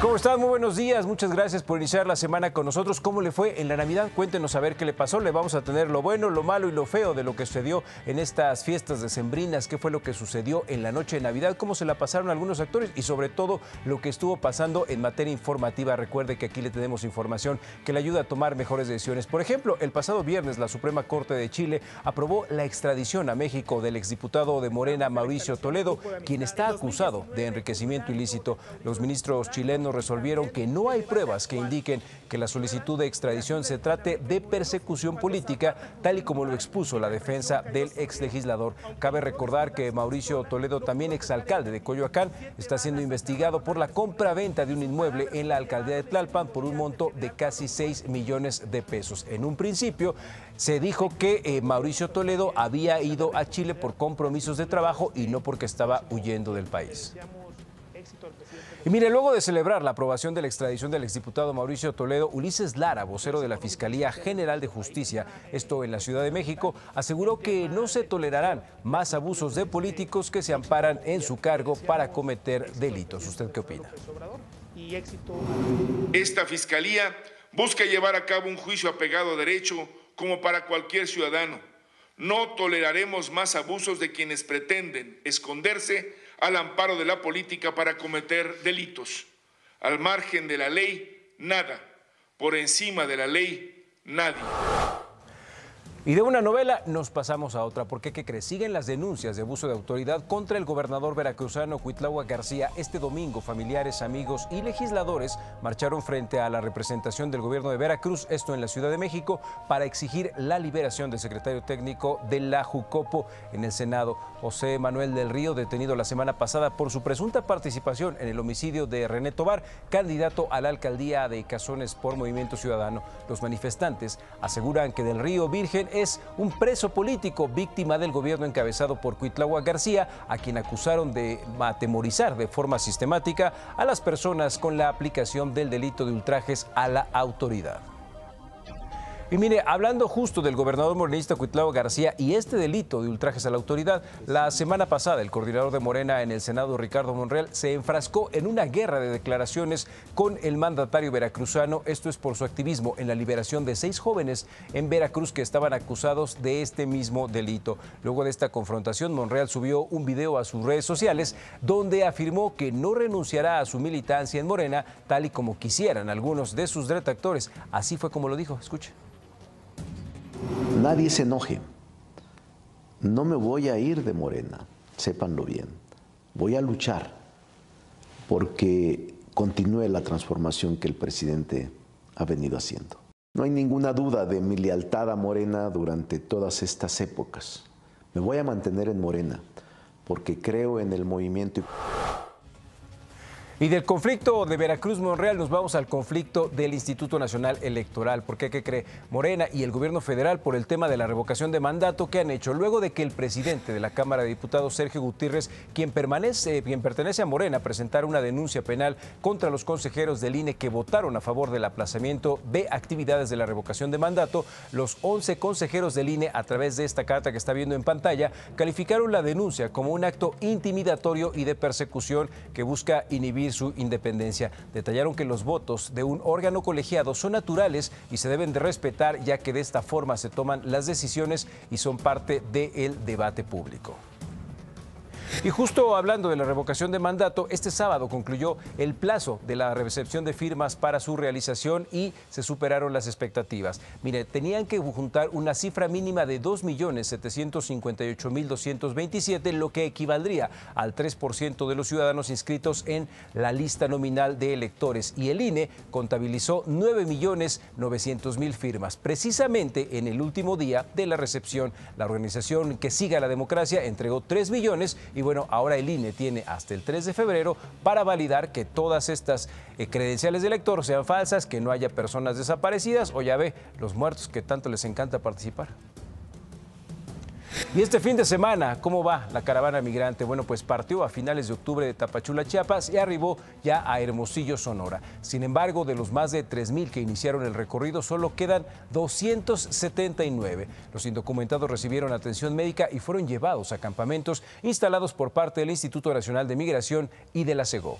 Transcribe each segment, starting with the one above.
¿Cómo están? Muy buenos días. Muchas gracias por iniciar la semana con nosotros. ¿Cómo le fue en la Navidad? Cuéntenos a ver qué le pasó. Le vamos a tener lo bueno, lo malo y lo feo de lo que sucedió en estas fiestas decembrinas. ¿Qué fue lo que sucedió en la noche de Navidad? ¿Cómo se la pasaron algunos actores? Y sobre todo lo que estuvo pasando en materia informativa. Recuerde que aquí le tenemos información que le ayuda a tomar mejores decisiones. Por ejemplo, el pasado viernes la Suprema Corte de Chile aprobó la extradición a México del exdiputado de Morena, Mauricio Toledo, quien está acusado de enriquecimiento ilícito. Los ministros chilenos resolvieron que no hay pruebas que indiquen que la solicitud de extradición se trate de persecución política, tal y como lo expuso la defensa del ex legislador. Cabe recordar que Mauricio Toledo, también exalcalde de Coyoacán, está siendo investigado por la compra-venta de un inmueble en la alcaldía de Tlalpan por un monto de casi 6 millones de pesos. En un principio, se dijo que eh, Mauricio Toledo había ido a Chile por compromisos de trabajo y no porque estaba huyendo del país. Y mire, luego de celebrar la aprobación de la extradición del exdiputado Mauricio Toledo, Ulises Lara, vocero de la Fiscalía General de Justicia, esto en la Ciudad de México, aseguró que no se tolerarán más abusos de políticos que se amparan en su cargo para cometer delitos. ¿Usted qué opina? Esta Fiscalía busca llevar a cabo un juicio apegado a derecho como para cualquier ciudadano. No toleraremos más abusos de quienes pretenden esconderse al amparo de la política para cometer delitos. Al margen de la ley, nada. Por encima de la ley, nadie. Y de una novela nos pasamos a otra, porque ¿qué cree? Siguen las denuncias de abuso de autoridad contra el gobernador veracruzano Cuitlagua García. Este domingo, familiares, amigos y legisladores marcharon frente a la representación del gobierno de Veracruz, esto en la Ciudad de México, para exigir la liberación del secretario técnico de la Jucopo en el Senado, José Manuel del Río, detenido la semana pasada por su presunta participación en el homicidio de René Tobar, candidato a la alcaldía de Cazones por Movimiento Ciudadano. Los manifestantes aseguran que del Río Virgen es un preso político víctima del gobierno encabezado por Cuitlagua García, a quien acusaron de atemorizar de forma sistemática a las personas con la aplicación del delito de ultrajes a la autoridad. Y mire, hablando justo del gobernador morenista Cuitlao García y este delito de ultrajes a la autoridad, la semana pasada el coordinador de Morena en el Senado, Ricardo Monreal, se enfrascó en una guerra de declaraciones con el mandatario veracruzano. Esto es por su activismo en la liberación de seis jóvenes en Veracruz que estaban acusados de este mismo delito. Luego de esta confrontación, Monreal subió un video a sus redes sociales donde afirmó que no renunciará a su militancia en Morena, tal y como quisieran algunos de sus detractores. Así fue como lo dijo. Escuche. Nadie se enoje. No me voy a ir de Morena, sépanlo bien. Voy a luchar porque continúe la transformación que el presidente ha venido haciendo. No hay ninguna duda de mi lealtad a Morena durante todas estas épocas. Me voy a mantener en Morena porque creo en el movimiento. Y del conflicto de Veracruz-Monreal nos vamos al conflicto del Instituto Nacional Electoral. ¿Por qué? ¿Qué cree Morena y el gobierno federal por el tema de la revocación de mandato que han hecho luego de que el presidente de la Cámara de Diputados, Sergio Gutiérrez, quien, permanece, quien pertenece a Morena, presentara una denuncia penal contra los consejeros del INE que votaron a favor del aplazamiento de actividades de la revocación de mandato, los 11 consejeros del INE, a través de esta carta que está viendo en pantalla, calificaron la denuncia como un acto intimidatorio y de persecución que busca inhibir su independencia. Detallaron que los votos de un órgano colegiado son naturales y se deben de respetar ya que de esta forma se toman las decisiones y son parte del debate público. Y justo hablando de la revocación de mandato, este sábado concluyó el plazo de la recepción de firmas para su realización y se superaron las expectativas. Mire, tenían que juntar una cifra mínima de 2.758.227, lo que equivaldría al 3% de los ciudadanos inscritos en la lista nominal de electores. Y el INE contabilizó 9.900.000 firmas. Precisamente en el último día de la recepción, la organización que siga la democracia entregó 3 millones y bueno, ahora el INE tiene hasta el 3 de febrero para validar que todas estas eh, credenciales de elector sean falsas, que no haya personas desaparecidas o ya ve los muertos que tanto les encanta participar. Y este fin de semana, ¿cómo va la caravana migrante? Bueno, pues partió a finales de octubre de Tapachula, Chiapas y arribó ya a Hermosillo, Sonora. Sin embargo, de los más de 3.000 que iniciaron el recorrido, solo quedan 279. Los indocumentados recibieron atención médica y fueron llevados a campamentos instalados por parte del Instituto Nacional de Migración y de la CEGO.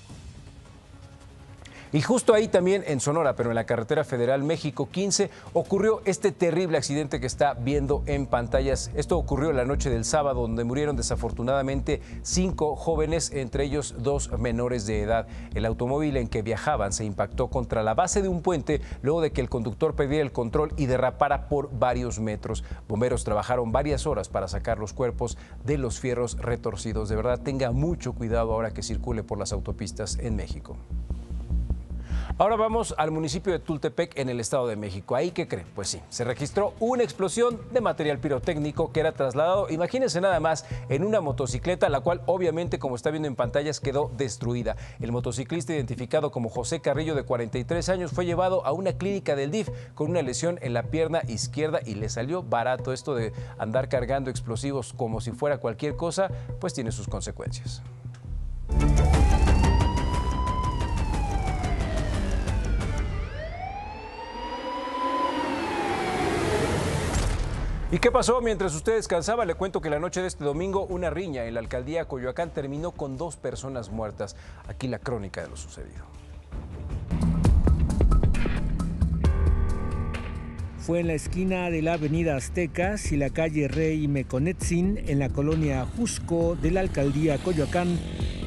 Y justo ahí también en Sonora, pero en la carretera federal México 15, ocurrió este terrible accidente que está viendo en pantallas. Esto ocurrió la noche del sábado, donde murieron desafortunadamente cinco jóvenes, entre ellos dos menores de edad. El automóvil en que viajaban se impactó contra la base de un puente luego de que el conductor perdiera el control y derrapara por varios metros. Bomberos trabajaron varias horas para sacar los cuerpos de los fierros retorcidos. De verdad, tenga mucho cuidado ahora que circule por las autopistas en México. Ahora vamos al municipio de Tultepec en el Estado de México. ¿Ahí qué creen? Pues sí, se registró una explosión de material pirotécnico que era trasladado, imagínense nada más, en una motocicleta, la cual obviamente, como está viendo en pantallas, quedó destruida. El motociclista identificado como José Carrillo de 43 años fue llevado a una clínica del DIF con una lesión en la pierna izquierda y le salió barato esto de andar cargando explosivos como si fuera cualquier cosa, pues tiene sus consecuencias. ¿Y qué pasó mientras usted descansaba? Le cuento que la noche de este domingo una riña en la alcaldía Coyoacán terminó con dos personas muertas. Aquí la crónica de lo sucedido. Fue en la esquina de la avenida Aztecas y la calle Rey Meconetzin en la colonia Jusco de la alcaldía Coyoacán,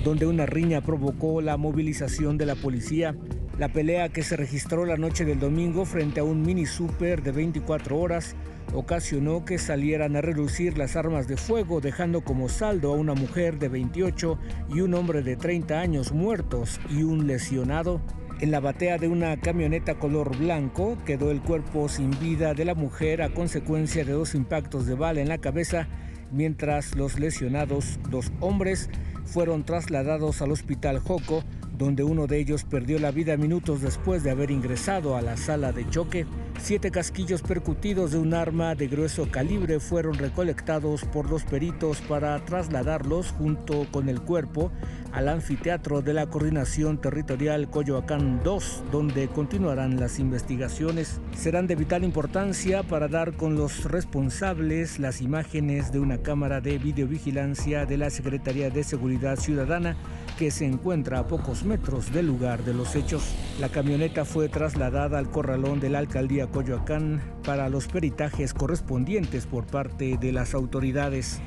donde una riña provocó la movilización de la policía. La pelea que se registró la noche del domingo frente a un mini super de 24 horas ocasionó que salieran a reducir las armas de fuego, dejando como saldo a una mujer de 28 y un hombre de 30 años muertos y un lesionado. En la batea de una camioneta color blanco quedó el cuerpo sin vida de la mujer a consecuencia de dos impactos de bala en la cabeza, mientras los lesionados, dos hombres, fueron trasladados al hospital Joco, donde uno de ellos perdió la vida minutos después de haber ingresado a la sala de choque. Siete casquillos percutidos de un arma de grueso calibre fueron recolectados por los peritos para trasladarlos junto con el cuerpo al anfiteatro de la Coordinación Territorial Coyoacán 2, donde continuarán las investigaciones. Serán de vital importancia para dar con los responsables las imágenes de una cámara de videovigilancia de la Secretaría de Seguridad Ciudadana que se encuentra a pocos metros del lugar de los hechos. La camioneta fue trasladada al corralón de la alcaldía Coyoacán para los peritajes correspondientes por parte de las autoridades.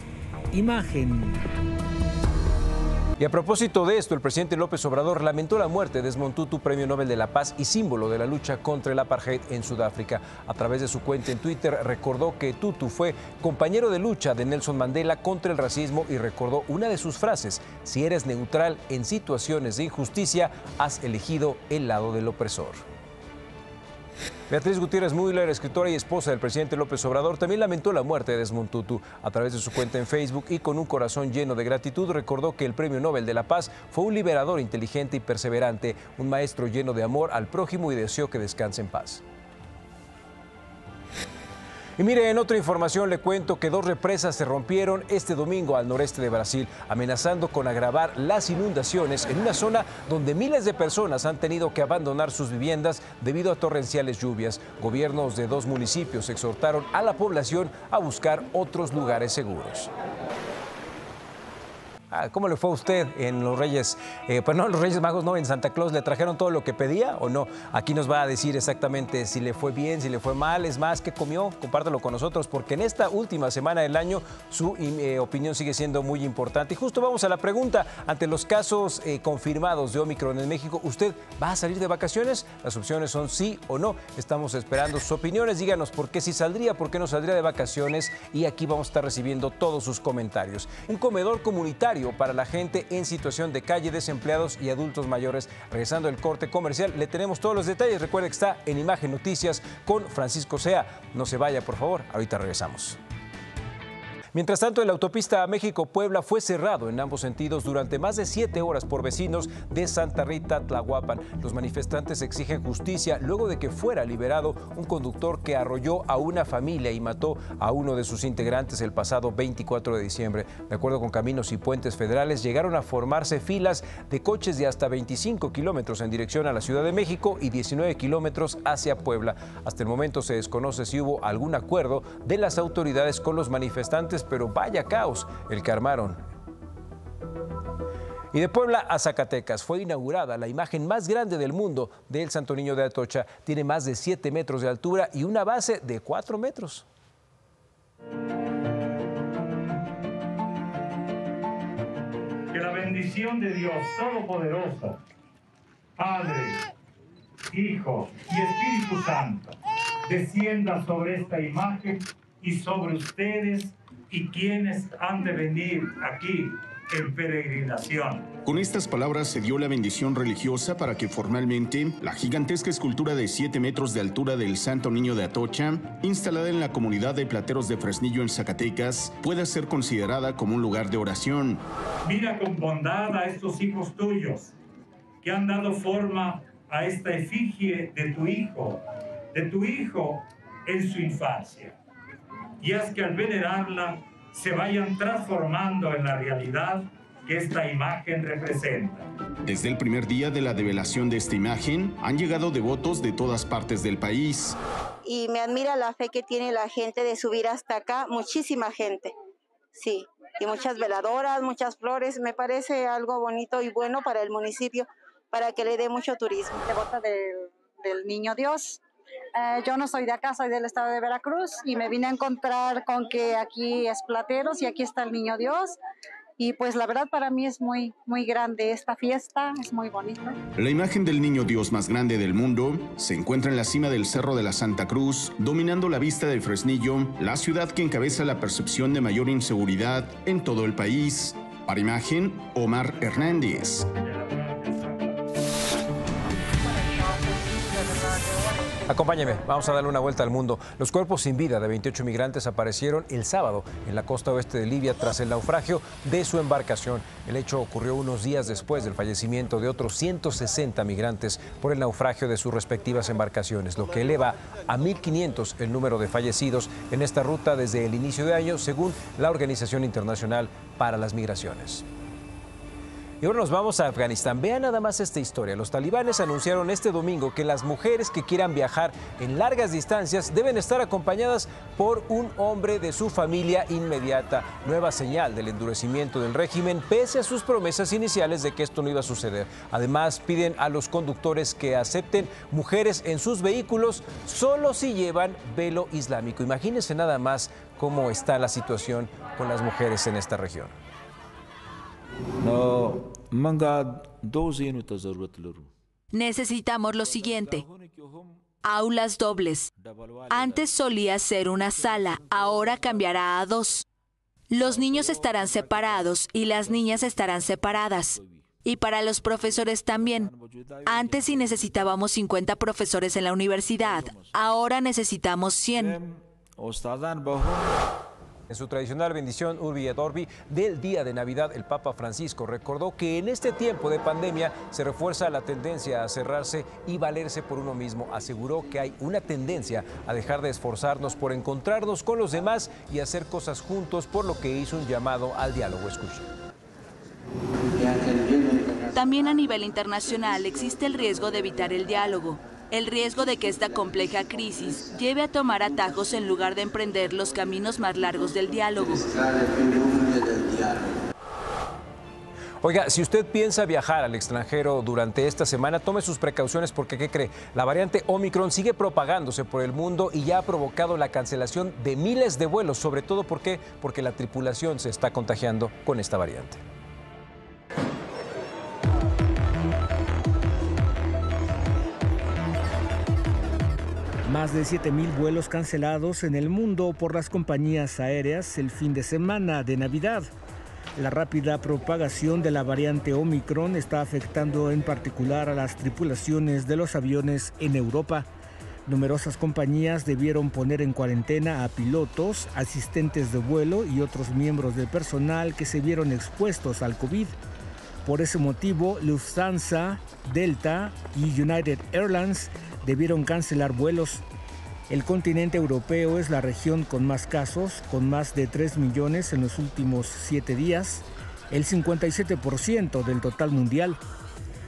Imagen. Y a propósito de esto, el presidente López Obrador lamentó la muerte de Desmond Tutu, Premio Nobel de la Paz y símbolo de la lucha contra el apartheid en Sudáfrica. A través de su cuenta en Twitter recordó que Tutu fue compañero de lucha de Nelson Mandela contra el racismo y recordó una de sus frases, si eres neutral en situaciones de injusticia, has elegido el lado del opresor. Beatriz Gutiérrez Müller, escritora y esposa del presidente López Obrador, también lamentó la muerte de Desmond Tutu. A través de su cuenta en Facebook y con un corazón lleno de gratitud, recordó que el Premio Nobel de la Paz fue un liberador inteligente y perseverante, un maestro lleno de amor al prójimo y deseó que descanse en paz. Y mire, en otra información le cuento que dos represas se rompieron este domingo al noreste de Brasil, amenazando con agravar las inundaciones en una zona donde miles de personas han tenido que abandonar sus viviendas debido a torrenciales lluvias. Gobiernos de dos municipios exhortaron a la población a buscar otros lugares seguros. Ah, ¿Cómo le fue a usted en los Reyes? Eh, pues no, los Reyes Magos no, en Santa Claus le trajeron todo lo que pedía o no. Aquí nos va a decir exactamente si le fue bien, si le fue mal, es más, qué comió, compártelo con nosotros, porque en esta última semana del año su eh, opinión sigue siendo muy importante. Y justo vamos a la pregunta, ante los casos eh, confirmados de Omicron en México, ¿usted va a salir de vacaciones? Las opciones son sí o no. Estamos esperando sus opiniones, díganos por qué sí saldría, por qué no saldría de vacaciones y aquí vamos a estar recibiendo todos sus comentarios. Un comedor comunitario para la gente en situación de calle, desempleados y adultos mayores. Regresando el corte comercial, le tenemos todos los detalles. Recuerde que está en Imagen Noticias con Francisco Sea. No se vaya, por favor. Ahorita regresamos. Mientras tanto, el autopista México-Puebla fue cerrado en ambos sentidos durante más de siete horas por vecinos de Santa Rita, Tlahuapan. Los manifestantes exigen justicia luego de que fuera liberado un conductor que arrolló a una familia y mató a uno de sus integrantes el pasado 24 de diciembre. De acuerdo con Caminos y Puentes Federales, llegaron a formarse filas de coches de hasta 25 kilómetros en dirección a la Ciudad de México y 19 kilómetros hacia Puebla. Hasta el momento se desconoce si hubo algún acuerdo de las autoridades con los manifestantes pero vaya caos el que armaron Y de Puebla a Zacatecas fue inaugurada la imagen más grande del mundo del Santo Niño de Atocha. Tiene más de 7 metros de altura y una base de 4 metros. Que la bendición de Dios Todopoderoso, Padre, Hijo y Espíritu Santo, descienda sobre esta imagen y sobre ustedes y quienes han de venir aquí en peregrinación. Con estas palabras se dio la bendición religiosa para que formalmente la gigantesca escultura de 7 metros de altura del Santo Niño de Atocha, instalada en la comunidad de Plateros de Fresnillo en Zacatecas, pueda ser considerada como un lugar de oración. Mira con bondad a estos hijos tuyos que han dado forma a esta efigie de tu hijo, de tu hijo en su infancia. Y haz que al venerarla se vayan transformando en la realidad que esta imagen representa. Desde el primer día de la develación de esta imagen, han llegado devotos de todas partes del país. Y me admira la fe que tiene la gente de subir hasta acá, muchísima gente. Sí, y muchas veladoras, muchas flores, me parece algo bonito y bueno para el municipio, para que le dé mucho turismo. Devota del, del Niño Dios, eh, yo no soy de acá, soy del estado de Veracruz y me vine a encontrar con que aquí es Plateros y aquí está el Niño Dios. Y pues la verdad para mí es muy, muy grande esta fiesta, es muy bonita. La imagen del Niño Dios más grande del mundo se encuentra en la cima del Cerro de la Santa Cruz, dominando la vista del Fresnillo, la ciudad que encabeza la percepción de mayor inseguridad en todo el país. Para imagen, Omar Hernández. Acompáñeme, vamos a darle una vuelta al mundo. Los cuerpos sin vida de 28 migrantes aparecieron el sábado en la costa oeste de Libia tras el naufragio de su embarcación. El hecho ocurrió unos días después del fallecimiento de otros 160 migrantes por el naufragio de sus respectivas embarcaciones, lo que eleva a 1.500 el número de fallecidos en esta ruta desde el inicio de año, según la Organización Internacional para las Migraciones. Y ahora nos vamos a Afganistán. Vean nada más esta historia. Los talibanes anunciaron este domingo que las mujeres que quieran viajar en largas distancias deben estar acompañadas por un hombre de su familia inmediata. Nueva señal del endurecimiento del régimen, pese a sus promesas iniciales de que esto no iba a suceder. Además, piden a los conductores que acepten mujeres en sus vehículos solo si llevan velo islámico. Imagínense nada más cómo está la situación con las mujeres en esta región. Necesitamos lo siguiente. Aulas dobles. Antes solía ser una sala, ahora cambiará a dos. Los niños estarán separados y las niñas estarán separadas. Y para los profesores también. Antes sí necesitábamos 50 profesores en la universidad, ahora necesitamos 100. En su tradicional bendición Urbi et Orbi del día de Navidad, el Papa Francisco recordó que en este tiempo de pandemia se refuerza la tendencia a cerrarse y valerse por uno mismo. Aseguró que hay una tendencia a dejar de esforzarnos por encontrarnos con los demás y hacer cosas juntos, por lo que hizo un llamado al diálogo. También a nivel internacional existe el riesgo de evitar el diálogo el riesgo de que esta compleja crisis lleve a tomar atajos en lugar de emprender los caminos más largos del diálogo. Oiga, si usted piensa viajar al extranjero durante esta semana, tome sus precauciones porque, ¿qué cree? La variante Omicron sigue propagándose por el mundo y ya ha provocado la cancelación de miles de vuelos, sobre todo porque, porque la tripulación se está contagiando con esta variante. Más de 7.000 vuelos cancelados en el mundo por las compañías aéreas el fin de semana de Navidad. La rápida propagación de la variante Omicron está afectando en particular a las tripulaciones de los aviones en Europa. Numerosas compañías debieron poner en cuarentena a pilotos, asistentes de vuelo y otros miembros del personal que se vieron expuestos al COVID. Por ese motivo, Lufthansa, Delta y United Airlines debieron cancelar vuelos. El continente europeo es la región con más casos, con más de 3 millones en los últimos 7 días, el 57% del total mundial,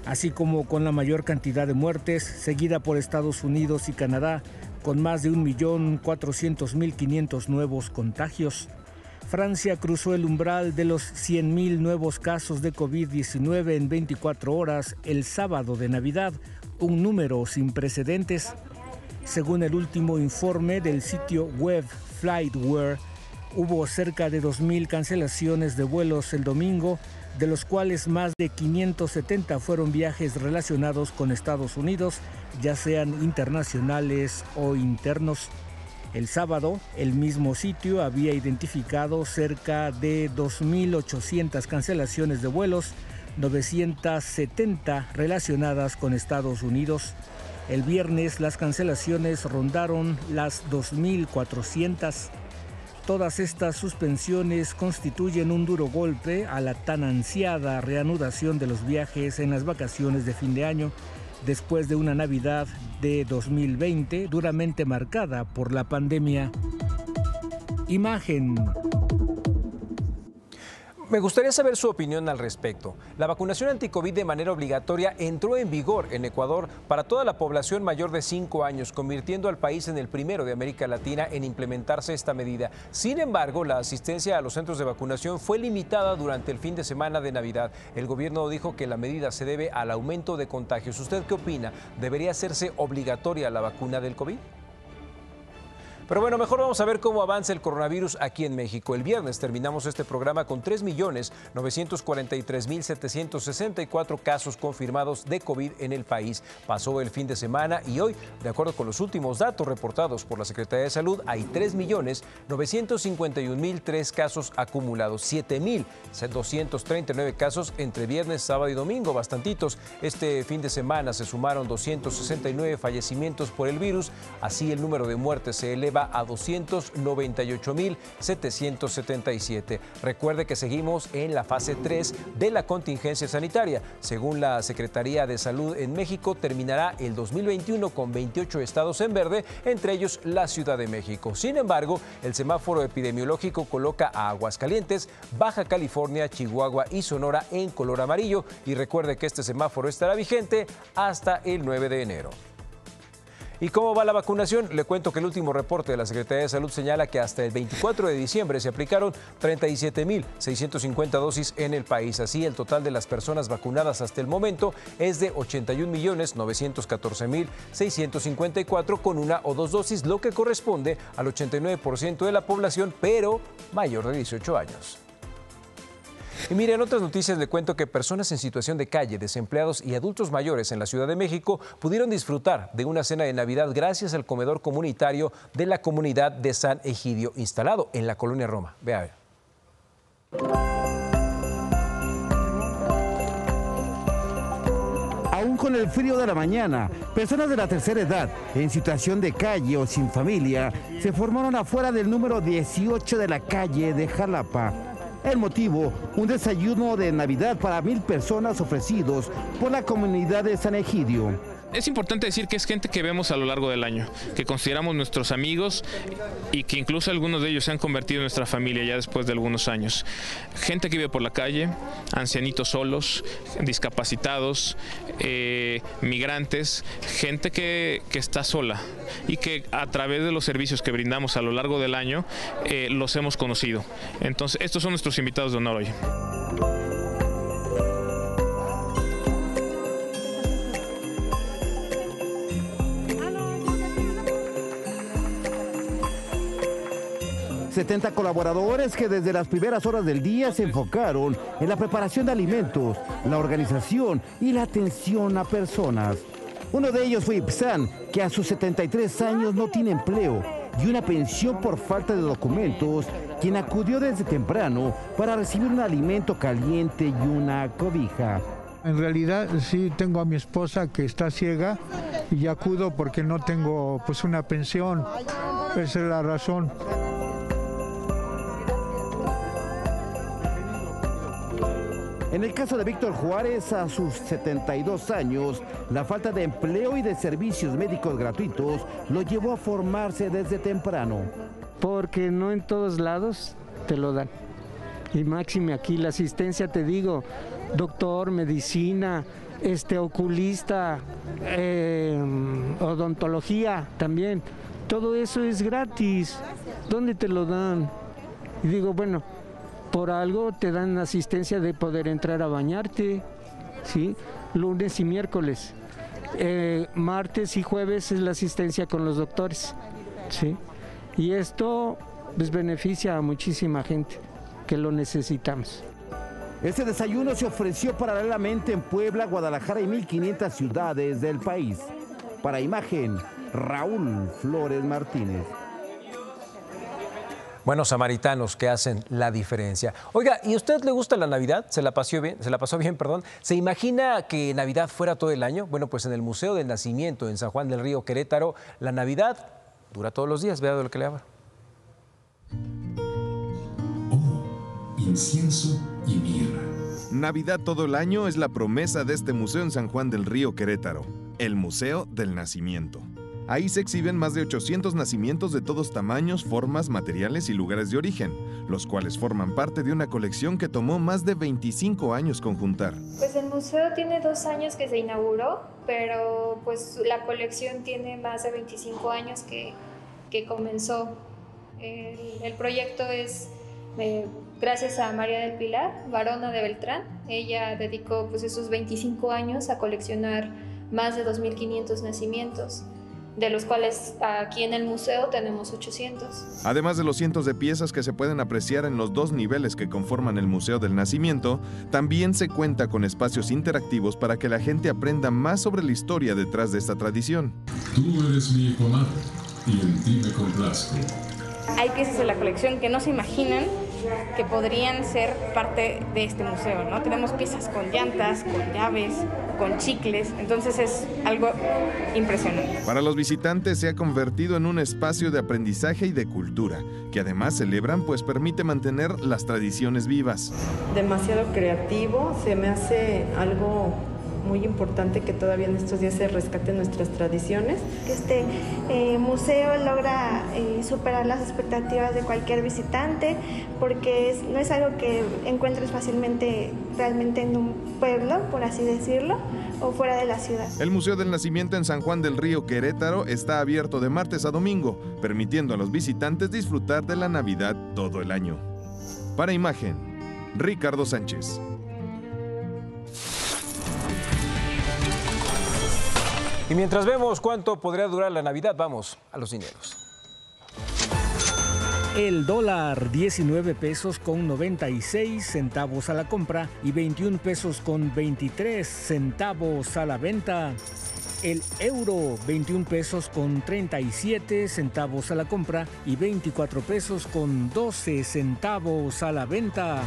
así como con la mayor cantidad de muertes, seguida por Estados Unidos y Canadá, con más de 1.400.500 nuevos contagios. Francia cruzó el umbral de los 100.000 nuevos casos de COVID-19 en 24 horas el sábado de Navidad, un número sin precedentes. Según el último informe del sitio web Flightware, hubo cerca de 2.000 cancelaciones de vuelos el domingo, de los cuales más de 570 fueron viajes relacionados con Estados Unidos, ya sean internacionales o internos. El sábado, el mismo sitio había identificado cerca de 2.800 cancelaciones de vuelos, 970 relacionadas con Estados Unidos. El viernes las cancelaciones rondaron las 2.400. Todas estas suspensiones constituyen un duro golpe a la tan ansiada reanudación de los viajes en las vacaciones de fin de año después de una Navidad de 2020 duramente marcada por la pandemia. Imagen. Me gustaría saber su opinión al respecto. La vacunación anticovid de manera obligatoria entró en vigor en Ecuador para toda la población mayor de 5 años, convirtiendo al país en el primero de América Latina en implementarse esta medida. Sin embargo, la asistencia a los centros de vacunación fue limitada durante el fin de semana de Navidad. El gobierno dijo que la medida se debe al aumento de contagios. ¿Usted qué opina? ¿Debería hacerse obligatoria la vacuna del COVID? Pero bueno, mejor vamos a ver cómo avanza el coronavirus aquí en México. El viernes terminamos este programa con 3.943.764 casos confirmados de COVID en el país. Pasó el fin de semana y hoy, de acuerdo con los últimos datos reportados por la Secretaría de Salud, hay 3.951.003 casos acumulados, 7.239 casos entre viernes, sábado y domingo, bastantitos. Este fin de semana se sumaron 269 fallecimientos por el virus, así el número de muertes se eleva a 298.777. Recuerde que seguimos en la fase 3 de la contingencia sanitaria. Según la Secretaría de Salud en México, terminará el 2021 con 28 estados en verde, entre ellos la Ciudad de México. Sin embargo, el semáforo epidemiológico coloca a Aguascalientes, Baja California, Chihuahua y Sonora en color amarillo y recuerde que este semáforo estará vigente hasta el 9 de enero. ¿Y cómo va la vacunación? Le cuento que el último reporte de la Secretaría de Salud señala que hasta el 24 de diciembre se aplicaron 37.650 dosis en el país. Así, el total de las personas vacunadas hasta el momento es de 81.914.654 con una o dos dosis, lo que corresponde al 89% de la población, pero mayor de 18 años. Y mire, en otras noticias le cuento que personas en situación de calle, desempleados y adultos mayores en la Ciudad de México pudieron disfrutar de una cena de Navidad gracias al comedor comunitario de la comunidad de San Egidio, instalado en la colonia Roma. Vea. Aún con el frío de la mañana, personas de la tercera edad, en situación de calle o sin familia, se formaron afuera del número 18 de la calle de Jalapa el motivo, un desayuno de Navidad para mil personas ofrecidos por la comunidad de San Egidio es importante decir que es gente que vemos a lo largo del año, que consideramos nuestros amigos y que incluso algunos de ellos se han convertido en nuestra familia ya después de algunos años. Gente que vive por la calle, ancianitos solos, discapacitados, eh, migrantes, gente que, está sola y que a través de los servicios que brindamos a lo largo del año eh, los hemos conocido. Entonces, estos son nuestros invitados de honor hoy. 70 colaboradores que desde las primeras horas del día se enfocaron en la preparación de alimentos, la organización y la atención a personas. Uno de ellos fue Ipsan, que a sus 73 años no tiene empleo y una pensión por falta de documentos, quien acudió desde temprano para recibir un alimento caliente y una cobija. En realidad sí tengo a mi esposa que está ciega y acudo porque no tengo pues una pensión. Esa es la razón. En el caso de Víctor Juárez, a sus 72 años, la falta de empleo y de servicios médicos gratuitos lo llevó a formarse desde temprano. Porque no en todos lados te lo dan. Y máxime aquí la asistencia, te digo, doctor, medicina, este oculista, eh, odontología también. Todo eso es gratis. ¿Dónde te lo dan? Y digo, bueno, por algo te dan asistencia de poder entrar a bañarte, ¿sí? Lunes y miércoles. Eh, martes y jueves es la asistencia con los doctores, ¿sí? Y esto les beneficia a muchísima gente que lo necesitamos. Este desayuno se ofreció paralelamente en Puebla, Guadalajara y 1500 ciudades del país. Para imagen, Raúl Flores Martínez. Buenos samaritanos que hacen la diferencia. Oiga, ¿y a usted le gusta la Navidad? ¿Se la pasó bien? ¿Se la pasó bien, perdón? ¿Se imagina que Navidad fuera todo el año? Bueno, pues en el Museo del Nacimiento en San Juan del Río Querétaro, la Navidad dura todos los días, vea de lo que le habla. incienso y mirra. Navidad todo el año es la promesa de este museo en San Juan del Río Querétaro, el Museo del Nacimiento. Ahí se exhiben más de 800 nacimientos de todos tamaños, formas, materiales y lugares de origen, los cuales forman parte de una colección que tomó más de 25 años conjuntar. Pues el museo tiene dos años que se inauguró, pero pues la colección tiene más de 25 años que, que comenzó. El, el proyecto es eh, gracias a María del Pilar, varona de Beltrán. Ella dedicó pues, esos 25 años a coleccionar más de 2.500 nacimientos de los cuales aquí en el museo tenemos 800. Además de los cientos de piezas que se pueden apreciar en los dos niveles que conforman el Museo del Nacimiento, también se cuenta con espacios interactivos para que la gente aprenda más sobre la historia detrás de esta tradición. Tú eres mi hijo y en ti me complazco. Hay piezas de la colección que no se imaginan que podrían ser parte de este museo, ¿no? Tenemos piezas con llantas, con llaves, con chicles, entonces es algo impresionante. Para los visitantes se ha convertido en un espacio de aprendizaje y de cultura, que además celebran pues permite mantener las tradiciones vivas. Demasiado creativo, se me hace algo muy importante que todavía en estos días se rescaten nuestras tradiciones. Este eh, museo logra eh, superar las expectativas de cualquier visitante porque no es algo que encuentres fácilmente realmente en un pueblo, por así decirlo, o fuera de la ciudad. El Museo del Nacimiento en San Juan del Río Querétaro está abierto de martes a domingo, permitiendo a los visitantes disfrutar de la Navidad todo el año. Para imagen, Ricardo Sánchez. Y mientras vemos cuánto podría durar la Navidad, vamos a los dineros. El dólar 19 pesos con 96 centavos a la compra y 21 pesos con 23 centavos a la venta. El euro 21 pesos con 37 centavos a la compra y 24 pesos con 12 centavos a la venta.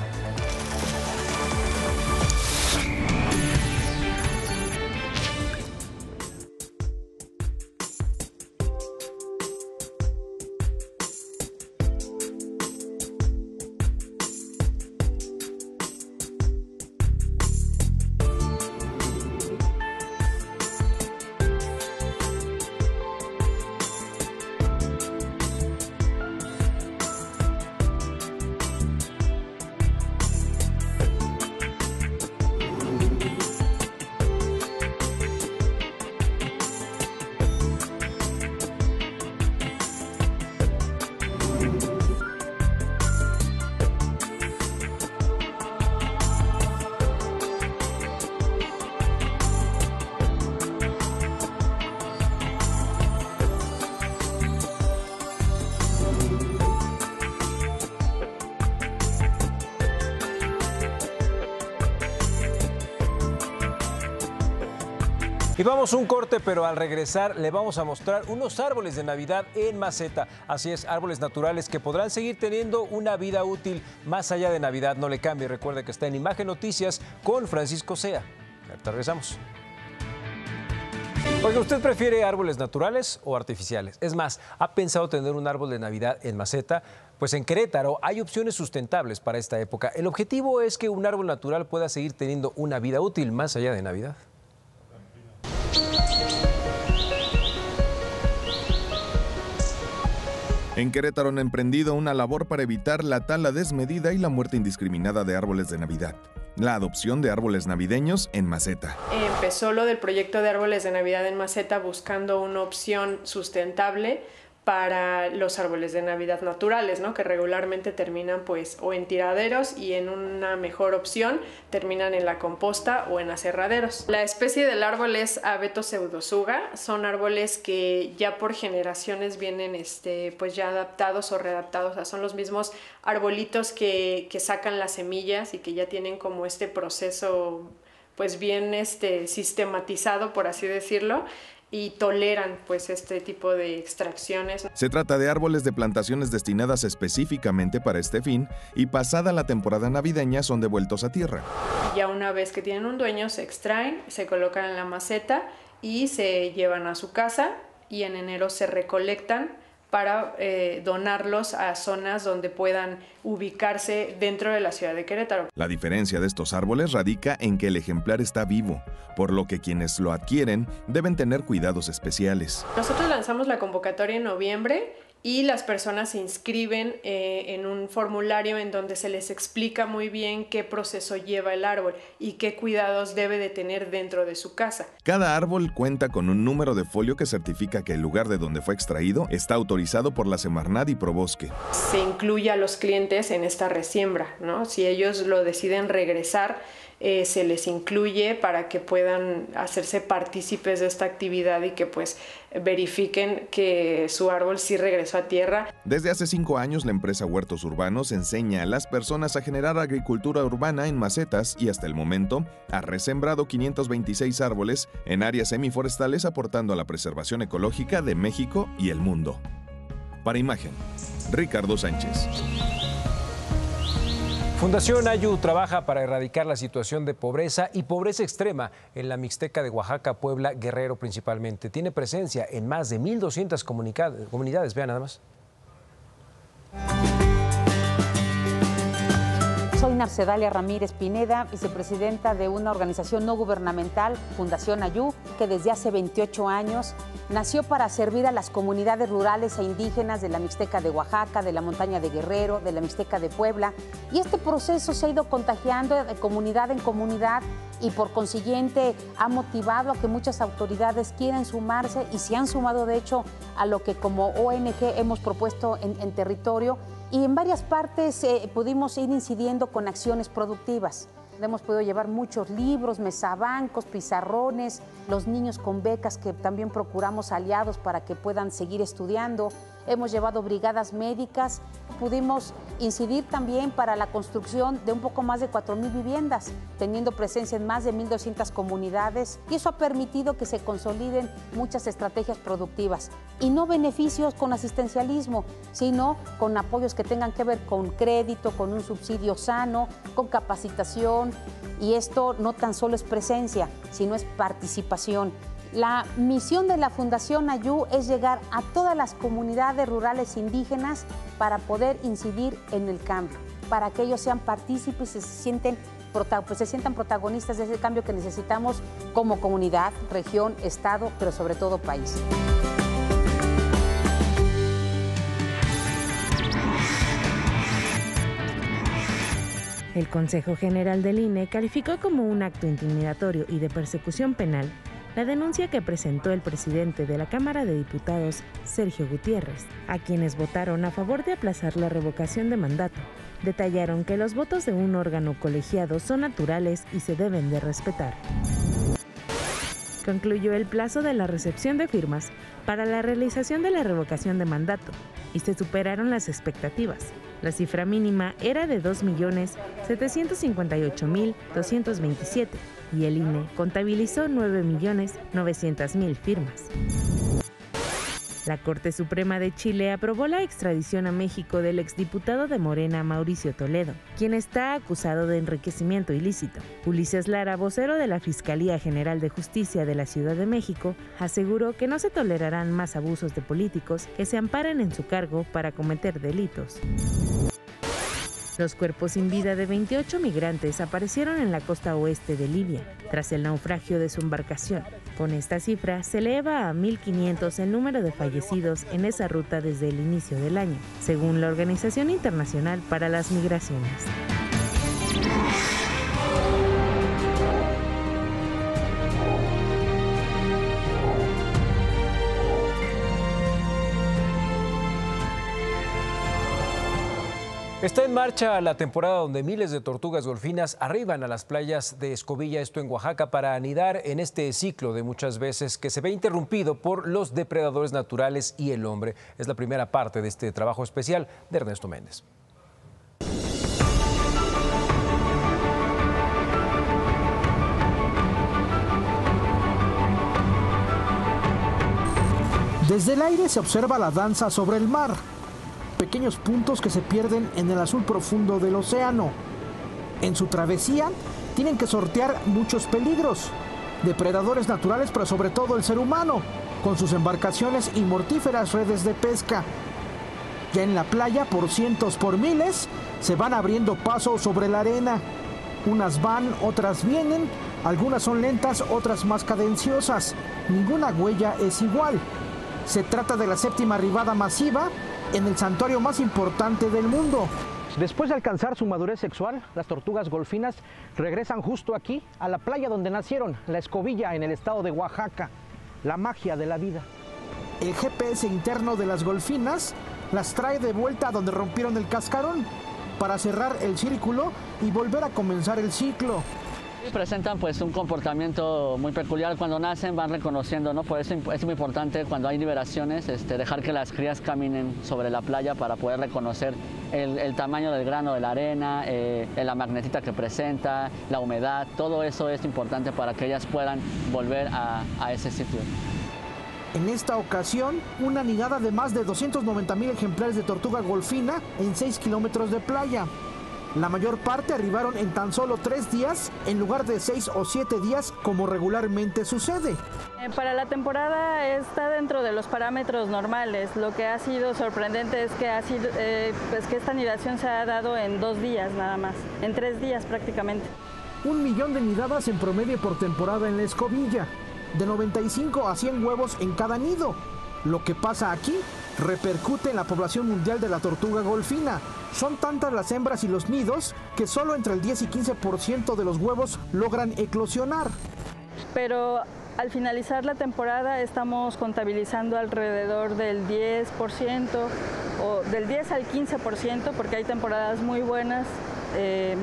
Un corte, pero al regresar le vamos a mostrar unos árboles de Navidad en maceta. Así es, árboles naturales que podrán seguir teniendo una vida útil más allá de Navidad. No le cambie, recuerde que está en Imagen Noticias con Francisco Sea. Ahorita regresamos. Oiga, ¿usted prefiere árboles naturales o artificiales? Es más, ¿ha pensado tener un árbol de Navidad en maceta? Pues en Querétaro hay opciones sustentables para esta época. El objetivo es que un árbol natural pueda seguir teniendo una vida útil más allá de Navidad. En Querétaro han emprendido una labor para evitar la tala desmedida y la muerte indiscriminada de árboles de Navidad. La adopción de árboles navideños en maceta. Empezó lo del proyecto de árboles de Navidad en maceta buscando una opción sustentable para los árboles de Navidad naturales, ¿no? que regularmente terminan pues o en tiraderos y en una mejor opción terminan en la composta o en aserraderos. La especie del árbol es Abeto pseudosuga, son árboles que ya por generaciones vienen este, pues ya adaptados o readaptados, o sea, son los mismos arbolitos que, que sacan las semillas y que ya tienen como este proceso pues bien este, sistematizado, por así decirlo, y toleran pues este tipo de extracciones. Se trata de árboles de plantaciones destinadas específicamente para este fin y pasada la temporada navideña son devueltos a tierra. Ya una vez que tienen un dueño se extraen, se colocan en la maceta y se llevan a su casa y en enero se recolectan para eh, donarlos a zonas donde puedan ubicarse dentro de la ciudad de Querétaro. La diferencia de estos árboles radica en que el ejemplar está vivo, por lo que quienes lo adquieren deben tener cuidados especiales. Nosotros lanzamos la convocatoria en noviembre y las personas se inscriben eh, en un formulario en donde se les explica muy bien qué proceso lleva el árbol y qué cuidados debe de tener dentro de su casa. Cada árbol cuenta con un número de folio que certifica que el lugar de donde fue extraído está autorizado por la Semarnat y Probosque. Se incluye a los clientes en esta resiembra, ¿no? Si ellos lo deciden regresar, eh, se les incluye para que puedan hacerse partícipes de esta actividad y que pues verifiquen que su árbol sí regresó a tierra. Desde hace cinco años la empresa Huertos Urbanos enseña a las personas a generar agricultura urbana en macetas y hasta el momento ha resembrado 526 árboles en áreas semiforestales aportando a la preservación ecológica de México y el mundo. Para imagen, Ricardo Sánchez. Fundación Ayu trabaja para erradicar la situación de pobreza y pobreza extrema en la Mixteca de Oaxaca, Puebla, Guerrero principalmente. Tiene presencia en más de 1.200 comunidades. Vean nada más. Soy Narcedalia Ramírez Pineda, vicepresidenta de una organización no gubernamental, Fundación Ayú, que desde hace 28 años nació para servir a las comunidades rurales e indígenas de la Mixteca de Oaxaca, de la montaña de Guerrero, de la Mixteca de Puebla. Y este proceso se ha ido contagiando de comunidad en comunidad y por consiguiente ha motivado a que muchas autoridades quieran sumarse y se han sumado de hecho a lo que como ONG hemos propuesto en, en territorio y en varias partes eh, pudimos ir incidiendo con acciones productivas. Hemos podido llevar muchos libros, mesabancos, pizarrones, los niños con becas que también procuramos aliados para que puedan seguir estudiando. Hemos llevado brigadas médicas, pudimos incidir también para la construcción de un poco más de 4.000 viviendas, teniendo presencia en más de 1.200 comunidades y eso ha permitido que se consoliden muchas estrategias productivas y no beneficios con asistencialismo, sino con apoyos que tengan que ver con crédito, con un subsidio sano, con capacitación y esto no tan solo es presencia, sino es participación. La misión de la Fundación Ayú es llegar a todas las comunidades rurales indígenas para poder incidir en el cambio, para que ellos sean partícipes y se, sienten, pues se sientan protagonistas de ese cambio que necesitamos como comunidad, región, estado, pero sobre todo país. El Consejo General del INE calificó como un acto intimidatorio y de persecución penal la denuncia que presentó el presidente de la Cámara de Diputados, Sergio Gutiérrez, a quienes votaron a favor de aplazar la revocación de mandato. Detallaron que los votos de un órgano colegiado son naturales y se deben de respetar. Concluyó el plazo de la recepción de firmas para la realización de la revocación de mandato y se superaron las expectativas. La cifra mínima era de 2.758.227 y el INE contabilizó 9.900.000 firmas. La Corte Suprema de Chile aprobó la extradición a México del exdiputado de Morena Mauricio Toledo, quien está acusado de enriquecimiento ilícito. Ulises Lara, vocero de la Fiscalía General de Justicia de la Ciudad de México, aseguró que no se tolerarán más abusos de políticos que se amparen en su cargo para cometer delitos. Los cuerpos sin vida de 28 migrantes aparecieron en la costa oeste de Libia tras el naufragio de su embarcación. Con esta cifra se eleva a 1.500 el número de fallecidos en esa ruta desde el inicio del año, según la Organización Internacional para las Migraciones. Está en marcha la temporada donde miles de tortugas golfinas arriban a las playas de Escobilla, esto en Oaxaca, para anidar en este ciclo de muchas veces que se ve interrumpido por los depredadores naturales y el hombre. Es la primera parte de este trabajo especial de Ernesto Méndez. Desde el aire se observa la danza sobre el mar pequeños puntos que se pierden en el azul profundo del océano. En su travesía tienen que sortear muchos peligros, depredadores naturales, pero sobre todo el ser humano, con sus embarcaciones y mortíferas redes de pesca. Ya en la playa, por cientos, por miles, se van abriendo paso sobre la arena. Unas van, otras vienen, algunas son lentas, otras más cadenciosas. Ninguna huella es igual. Se trata de la séptima arribada masiva en el santuario más importante del mundo. Después de alcanzar su madurez sexual, las tortugas golfinas regresan justo aquí, a la playa donde nacieron, la Escobilla, en el estado de Oaxaca. La magia de la vida. El GPS interno de las golfinas las trae de vuelta a donde rompieron el cascarón para cerrar el círculo y volver a comenzar el ciclo. Presentan pues un comportamiento muy peculiar cuando nacen, van reconociendo, ¿no? Por eso es muy importante cuando hay liberaciones este, dejar que las crías caminen sobre la playa para poder reconocer el, tamaño del grano de la arena, eh, la magnetita que presenta, la humedad, todo eso es importante para que ellas puedan volver a, ese sitio. En esta ocasión, una nidada de más de 290 mil ejemplares de tortuga golfina en 6 kilómetros de playa. La mayor parte arribaron en tan solo tres días en lugar de seis o siete días como regularmente sucede. Eh, para la temporada está dentro de los parámetros normales. Lo que ha sido sorprendente es que, ha sido, eh, pues que esta nidación se ha dado en dos días nada más, en tres días prácticamente. Un millón de nidadas en promedio por temporada en la escobilla, de 95 a 100 huevos en cada nido. Lo que pasa aquí repercute en la población mundial de la tortuga golfina. Son tantas las hembras y los nidos que solo entre el 10 y 15% de los huevos logran eclosionar. Pero al finalizar la temporada estamos contabilizando alrededor del 10% o del 10 al 15% porque hay temporadas muy buenas eh,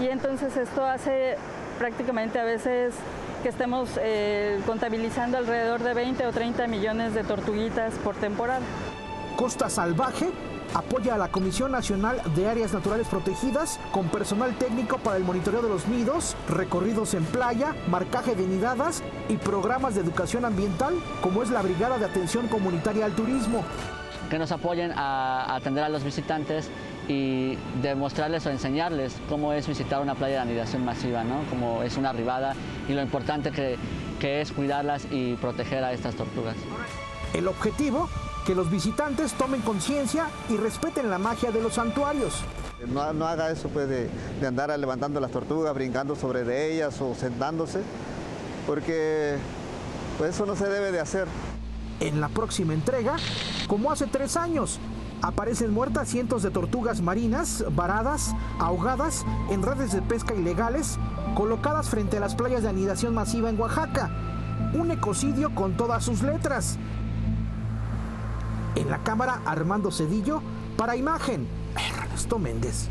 y entonces esto hace prácticamente a veces que estemos eh, contabilizando alrededor de 20 o 30 millones de tortuguitas por temporada. Costa Salvaje apoya a la Comisión Nacional de Áreas Naturales Protegidas con personal técnico para el monitoreo de los nidos, recorridos en playa, marcaje de nidadas y programas de educación ambiental como es la Brigada de Atención Comunitaria al Turismo. Que nos apoyen a atender a los visitantes y demostrarles o enseñarles cómo es visitar una playa de anidación masiva, ¿no? cómo es una arribada y lo importante que, que es cuidarlas y proteger a estas tortugas. El objetivo, que los visitantes tomen conciencia y respeten la magia de los santuarios. No, no haga eso pues, de, de, andar levantando las tortugas, brincando sobre de ellas o sentándose, porque pues, eso no se debe de hacer. En la próxima entrega, como hace tres años, aparecen muertas cientos de tortugas marinas, varadas, ahogadas en redes de pesca ilegales, colocadas frente a las playas de anidación masiva en Oaxaca. Un ecocidio con todas sus letras. En la cámara, Armando Cedillo, para imagen, Ernesto Méndez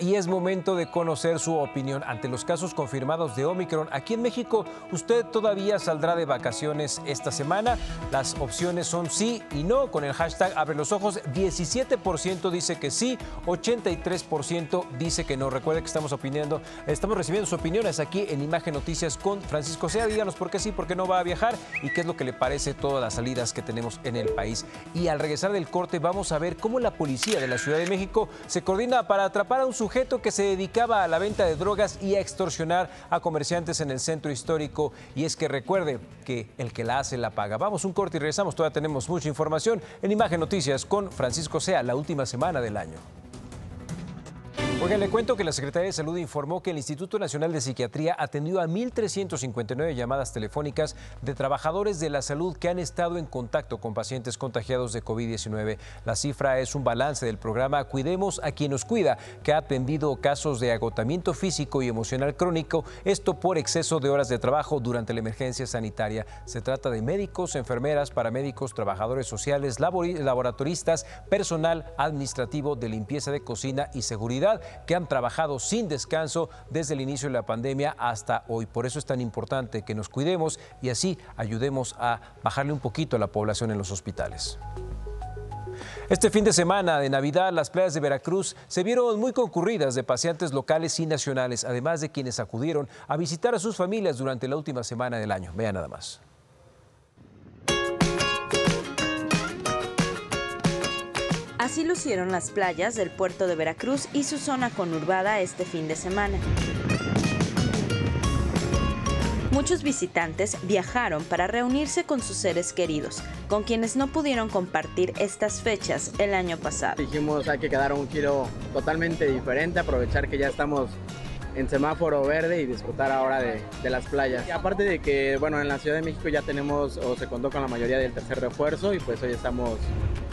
y es momento de conocer su opinión ante los casos confirmados de Omicron. Aquí en México, ¿usted todavía saldrá de vacaciones esta semana? Las opciones son sí y no. Con el hashtag Abre los Ojos, 17% dice que sí, 83% dice que no. Recuerde que estamos opinando, estamos recibiendo sus opiniones aquí en Imagen Noticias con Francisco Sea. Díganos por qué sí, por qué no va a viajar y qué es lo que le parece todas las salidas que tenemos en el país. Y al regresar del corte, vamos a ver cómo la policía de la Ciudad de México se coordina para atrapar a un sujeto que se dedicaba a la venta de drogas y a extorsionar a comerciantes en el centro histórico. Y es que recuerde que el que la hace la paga. Vamos un corte y regresamos. Todavía tenemos mucha información en Imagen Noticias con Francisco Sea, la última semana del año. Oiga, le cuento que la Secretaría de Salud informó que el Instituto Nacional de Psiquiatría atendió a 1.359 llamadas telefónicas de trabajadores de la salud que han estado en contacto con pacientes contagiados de COVID-19. La cifra es un balance del programa Cuidemos a quien nos cuida, que ha atendido casos de agotamiento físico y emocional crónico, esto por exceso de horas de trabajo durante la emergencia sanitaria. Se trata de médicos, enfermeras, paramédicos, trabajadores sociales, laboratoristas, personal administrativo de limpieza de cocina y seguridad que han trabajado sin descanso desde el inicio de la pandemia hasta hoy. Por eso es tan importante que nos cuidemos y así ayudemos a bajarle un poquito a la población en los hospitales. Este fin de semana de Navidad, las playas de Veracruz se vieron muy concurridas de paseantes locales y nacionales, además de quienes acudieron a visitar a sus familias durante la última semana del año. Vean nada más. Así lucieron las playas del puerto de Veracruz y su zona conurbada este fin de semana. Muchos visitantes viajaron para reunirse con sus seres queridos, con quienes no pudieron compartir estas fechas el año pasado. Dijimos hay que quedar un giro totalmente diferente, aprovechar que ya estamos en semáforo verde y disfrutar ahora de, las playas. Aparte de que, bueno, en la Ciudad de México ya tenemos o se contó con la mayoría del tercer refuerzo y pues hoy estamos,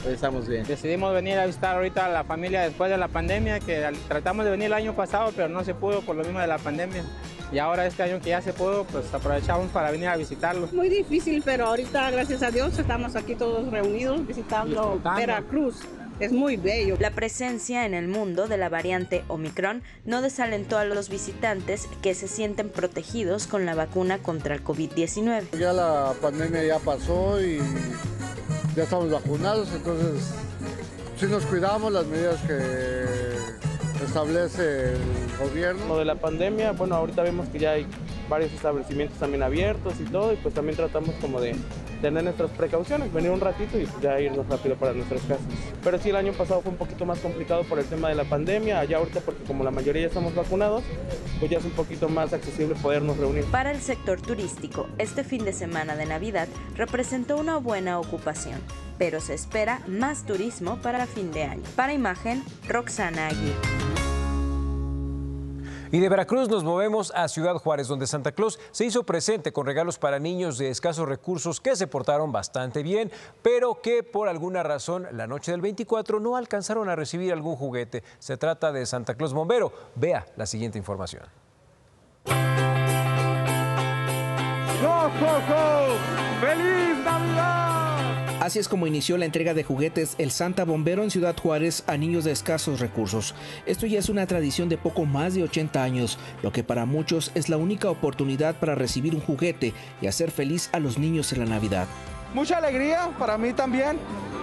estamos bien. Decidimos venir a visitar ahorita a la familia después de la pandemia, que tratamos de venir el año pasado, pero no se pudo por lo mismo de la pandemia. Y ahora este año que ya se pudo, pues aprovechamos para venir a visitarlo. Muy difícil, pero ahorita gracias a Dios estamos aquí todos reunidos visitando Veracruz es muy bello. La presencia en el mundo de la variante Omicron no desalentó a los visitantes que se sienten protegidos con la vacuna contra el COVID-19. Ya la pandemia ya pasó y ya estamos vacunados, entonces sí nos cuidamos las medidas que establece el gobierno. Lo de la pandemia, bueno, ahorita vemos que ya hay varios establecimientos también abiertos y todo, y pues también tratamos como de tener nuestras precauciones, venir un ratito y ya irnos rápido para nuestras casas. Pero sí, el año pasado fue un poquito más complicado por el tema de la pandemia, allá ahorita porque como la mayoría ya estamos vacunados, pues ya es un poquito más accesible podernos reunir. Para el sector turístico, este fin de semana de Navidad representó una buena ocupación, pero se espera más turismo para fin de año. Para imagen, Roxana Aguirre. Y de Veracruz nos movemos a Ciudad Juárez, donde Santa Claus se hizo presente con regalos para niños de escasos recursos que se portaron bastante bien, pero que por alguna razón la noche del 24 no alcanzaron a recibir algún juguete. Se trata de Santa Claus Bombero. Vea la siguiente información. ¡Feliz Navidad! Así es como inició la entrega de juguetes El Santa Bombero en Ciudad Juárez a niños de escasos recursos. Esto ya es una tradición de poco más de 80 años, lo que para muchos es la única oportunidad para recibir un juguete y hacer feliz a los niños en la Navidad. Mucha alegría para mí también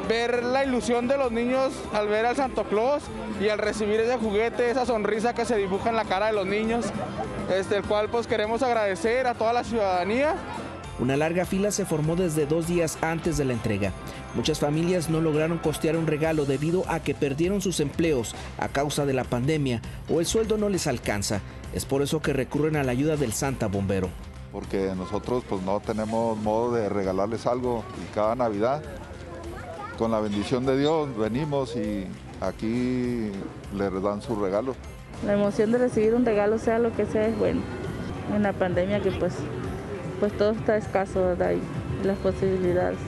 ver la ilusión de los niños al ver al Santo Claus y al recibir ese juguete, esa sonrisa que se dibuja en la cara de los niños, este, el cual pues queremos agradecer a toda la ciudadanía una larga fila se formó desde dos días antes de la entrega. Muchas familias no lograron costear un regalo debido a que perdieron sus empleos a causa de la pandemia o el sueldo no les alcanza. Es por eso que recurren a la ayuda del Santa Bombero. Porque nosotros pues no tenemos modo de regalarles algo y cada Navidad con la bendición de Dios venimos y aquí les dan su regalo. La emoción de recibir un regalo sea lo que sea es bueno. En la pandemia que pues pues todo está escaso de ahí, las posibilidades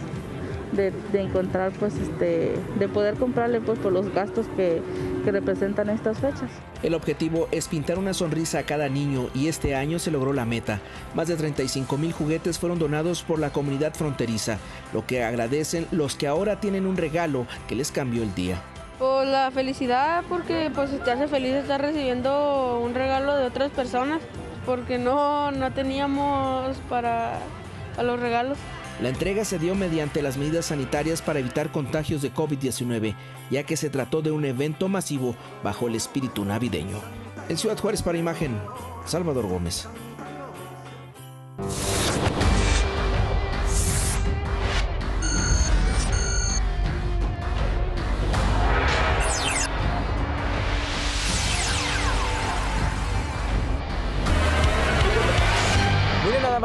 de, encontrar, pues, este, de poder comprarle, pues, por los gastos que, que representan estas fechas. El objetivo es pintar una sonrisa a cada niño y este año se logró la meta. Más de 35 mil juguetes fueron donados por la comunidad fronteriza, lo que agradecen los que ahora tienen un regalo que les cambió el día. Por la felicidad, porque pues te hace feliz estar recibiendo un regalo de otras personas porque no, no teníamos para, los regalos. La entrega se dio mediante las medidas sanitarias para evitar contagios de COVID-19, ya que se trató de un evento masivo bajo el espíritu navideño. En Ciudad Juárez para Imagen, Salvador Gómez.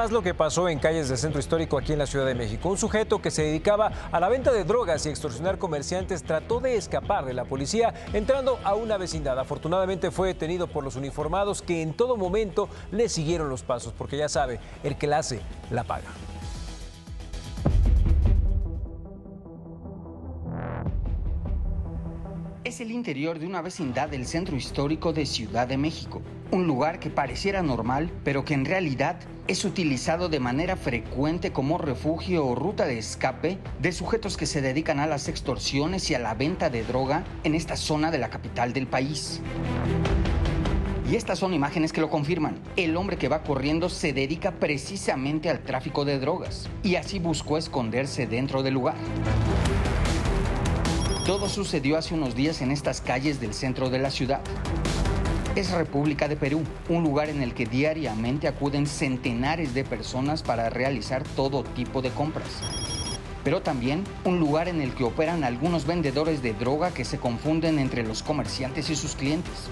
Más lo que pasó en calles del centro histórico aquí en la Ciudad de México. Un sujeto que se dedicaba a la venta de drogas y extorsionar comerciantes trató de escapar de la policía entrando a una vecindad. Afortunadamente fue detenido por los uniformados que en todo momento le siguieron los pasos, porque ya sabe, el que la hace, la paga. Es el interior de una vecindad del centro histórico de Ciudad de México, un lugar que pareciera normal, pero que en realidad es utilizado de manera frecuente como refugio o ruta de escape de sujetos que se dedican a las extorsiones y a la venta de droga en esta zona de la capital del país. Y estas son imágenes que lo confirman. El hombre que va corriendo se dedica precisamente al tráfico de drogas y así buscó esconderse dentro del lugar. Todo sucedió hace unos días en estas calles del centro de la ciudad. Es República de Perú, un lugar en el que diariamente acuden centenares de personas para realizar todo tipo de compras. Pero también un lugar en el que operan algunos vendedores de droga que se confunden entre los comerciantes y sus clientes.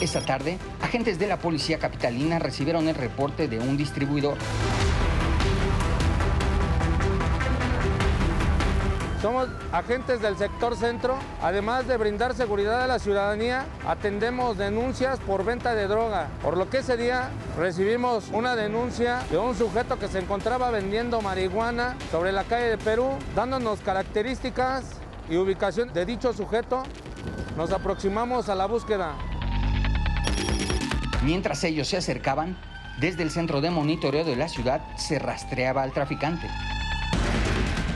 Esta tarde, agentes de la policía capitalina recibieron el reporte de un distribuidor. Somos agentes del sector centro. Además de brindar seguridad a la ciudadanía, atendemos denuncias por venta de droga. Por lo que ese día recibimos una denuncia de un sujeto que se encontraba vendiendo marihuana sobre la calle de Perú, dándonos características y ubicación de dicho sujeto. Nos aproximamos a la búsqueda. Mientras ellos se acercaban, desde el centro de monitoreo de la ciudad se rastreaba al traficante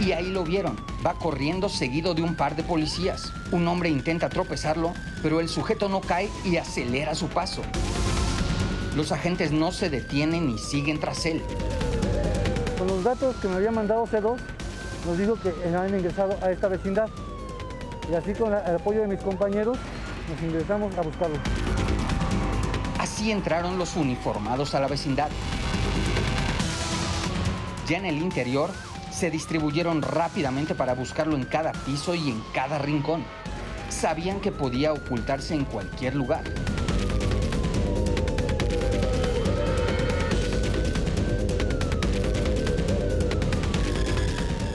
y ahí lo vieron. Va corriendo seguido de un par de policías. Un hombre intenta tropezarlo, pero el sujeto no cae y acelera su paso. Los agentes no se detienen y siguen tras él. Con los datos que me había mandado C2, nos dijo que habían ingresado a esta vecindad. Y así con el apoyo de mis compañeros, nos ingresamos a buscarlo. Así entraron los uniformados a la vecindad. Ya en el interior, se distribuyeron rápidamente para buscarlo en cada piso y en cada rincón. Sabían que podía ocultarse en cualquier lugar.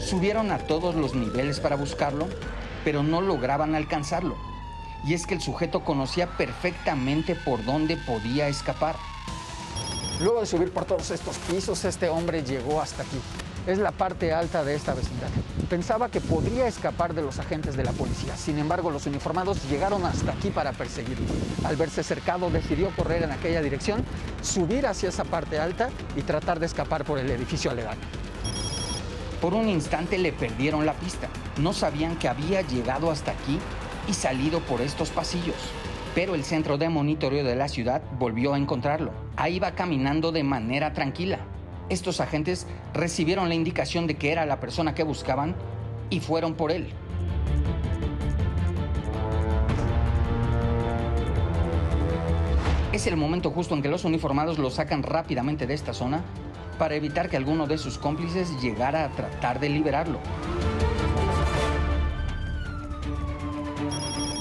Subieron a todos los niveles para buscarlo, pero no lograban alcanzarlo. Y es que el sujeto conocía perfectamente por dónde podía escapar. Luego de subir por todos estos pisos, este hombre llegó hasta aquí es la parte alta de esta vecindad. Pensaba que podría escapar de los agentes de la policía. Sin embargo, los uniformados llegaron hasta aquí para perseguirlo. Al verse cercado, decidió correr en aquella dirección, subir hacia esa parte alta y tratar de escapar por el edificio aledaño. Por un instante le perdieron la pista. No sabían que había llegado hasta aquí y salido por estos pasillos. Pero el centro de monitoreo de la ciudad volvió a encontrarlo. Ahí va caminando de manera tranquila, estos agentes recibieron la indicación de que era la persona que buscaban y fueron por él. Es el momento justo en que los uniformados lo sacan rápidamente de esta zona para evitar que alguno de sus cómplices llegara a tratar de liberarlo.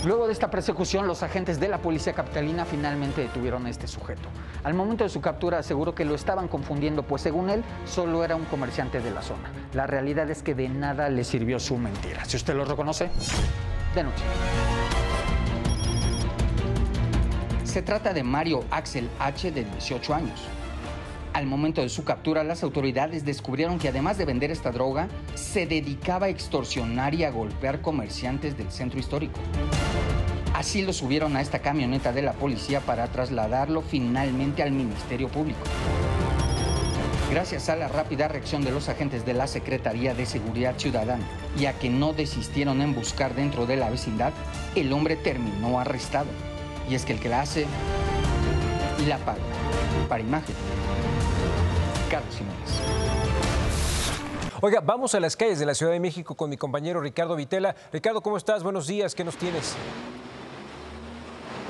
Luego de esta persecución, los agentes de la policía capitalina finalmente detuvieron a este sujeto. Al momento de su captura aseguró que lo estaban confundiendo, pues según él, solo era un comerciante de la zona. La realidad es que de nada le sirvió su mentira. Si usted lo reconoce, denuncie. Se trata de Mario Axel H. de 18 años. Al momento de su captura, las autoridades descubrieron que además de vender esta droga, se dedicaba a extorsionar y a golpear comerciantes del centro histórico. Así lo subieron a esta camioneta de la policía para trasladarlo finalmente al Ministerio Público. Gracias a la rápida reacción de los agentes de la Secretaría de Seguridad Ciudadana y a que no desistieron en buscar dentro de la vecindad, el hombre terminó arrestado. Y es que el que la hace, la paga. Para imagen. Carlos Jiménez. Oiga, vamos a las calles de la Ciudad de México con mi compañero Ricardo Vitela. Ricardo, ¿cómo estás? Buenos días, ¿qué nos tienes?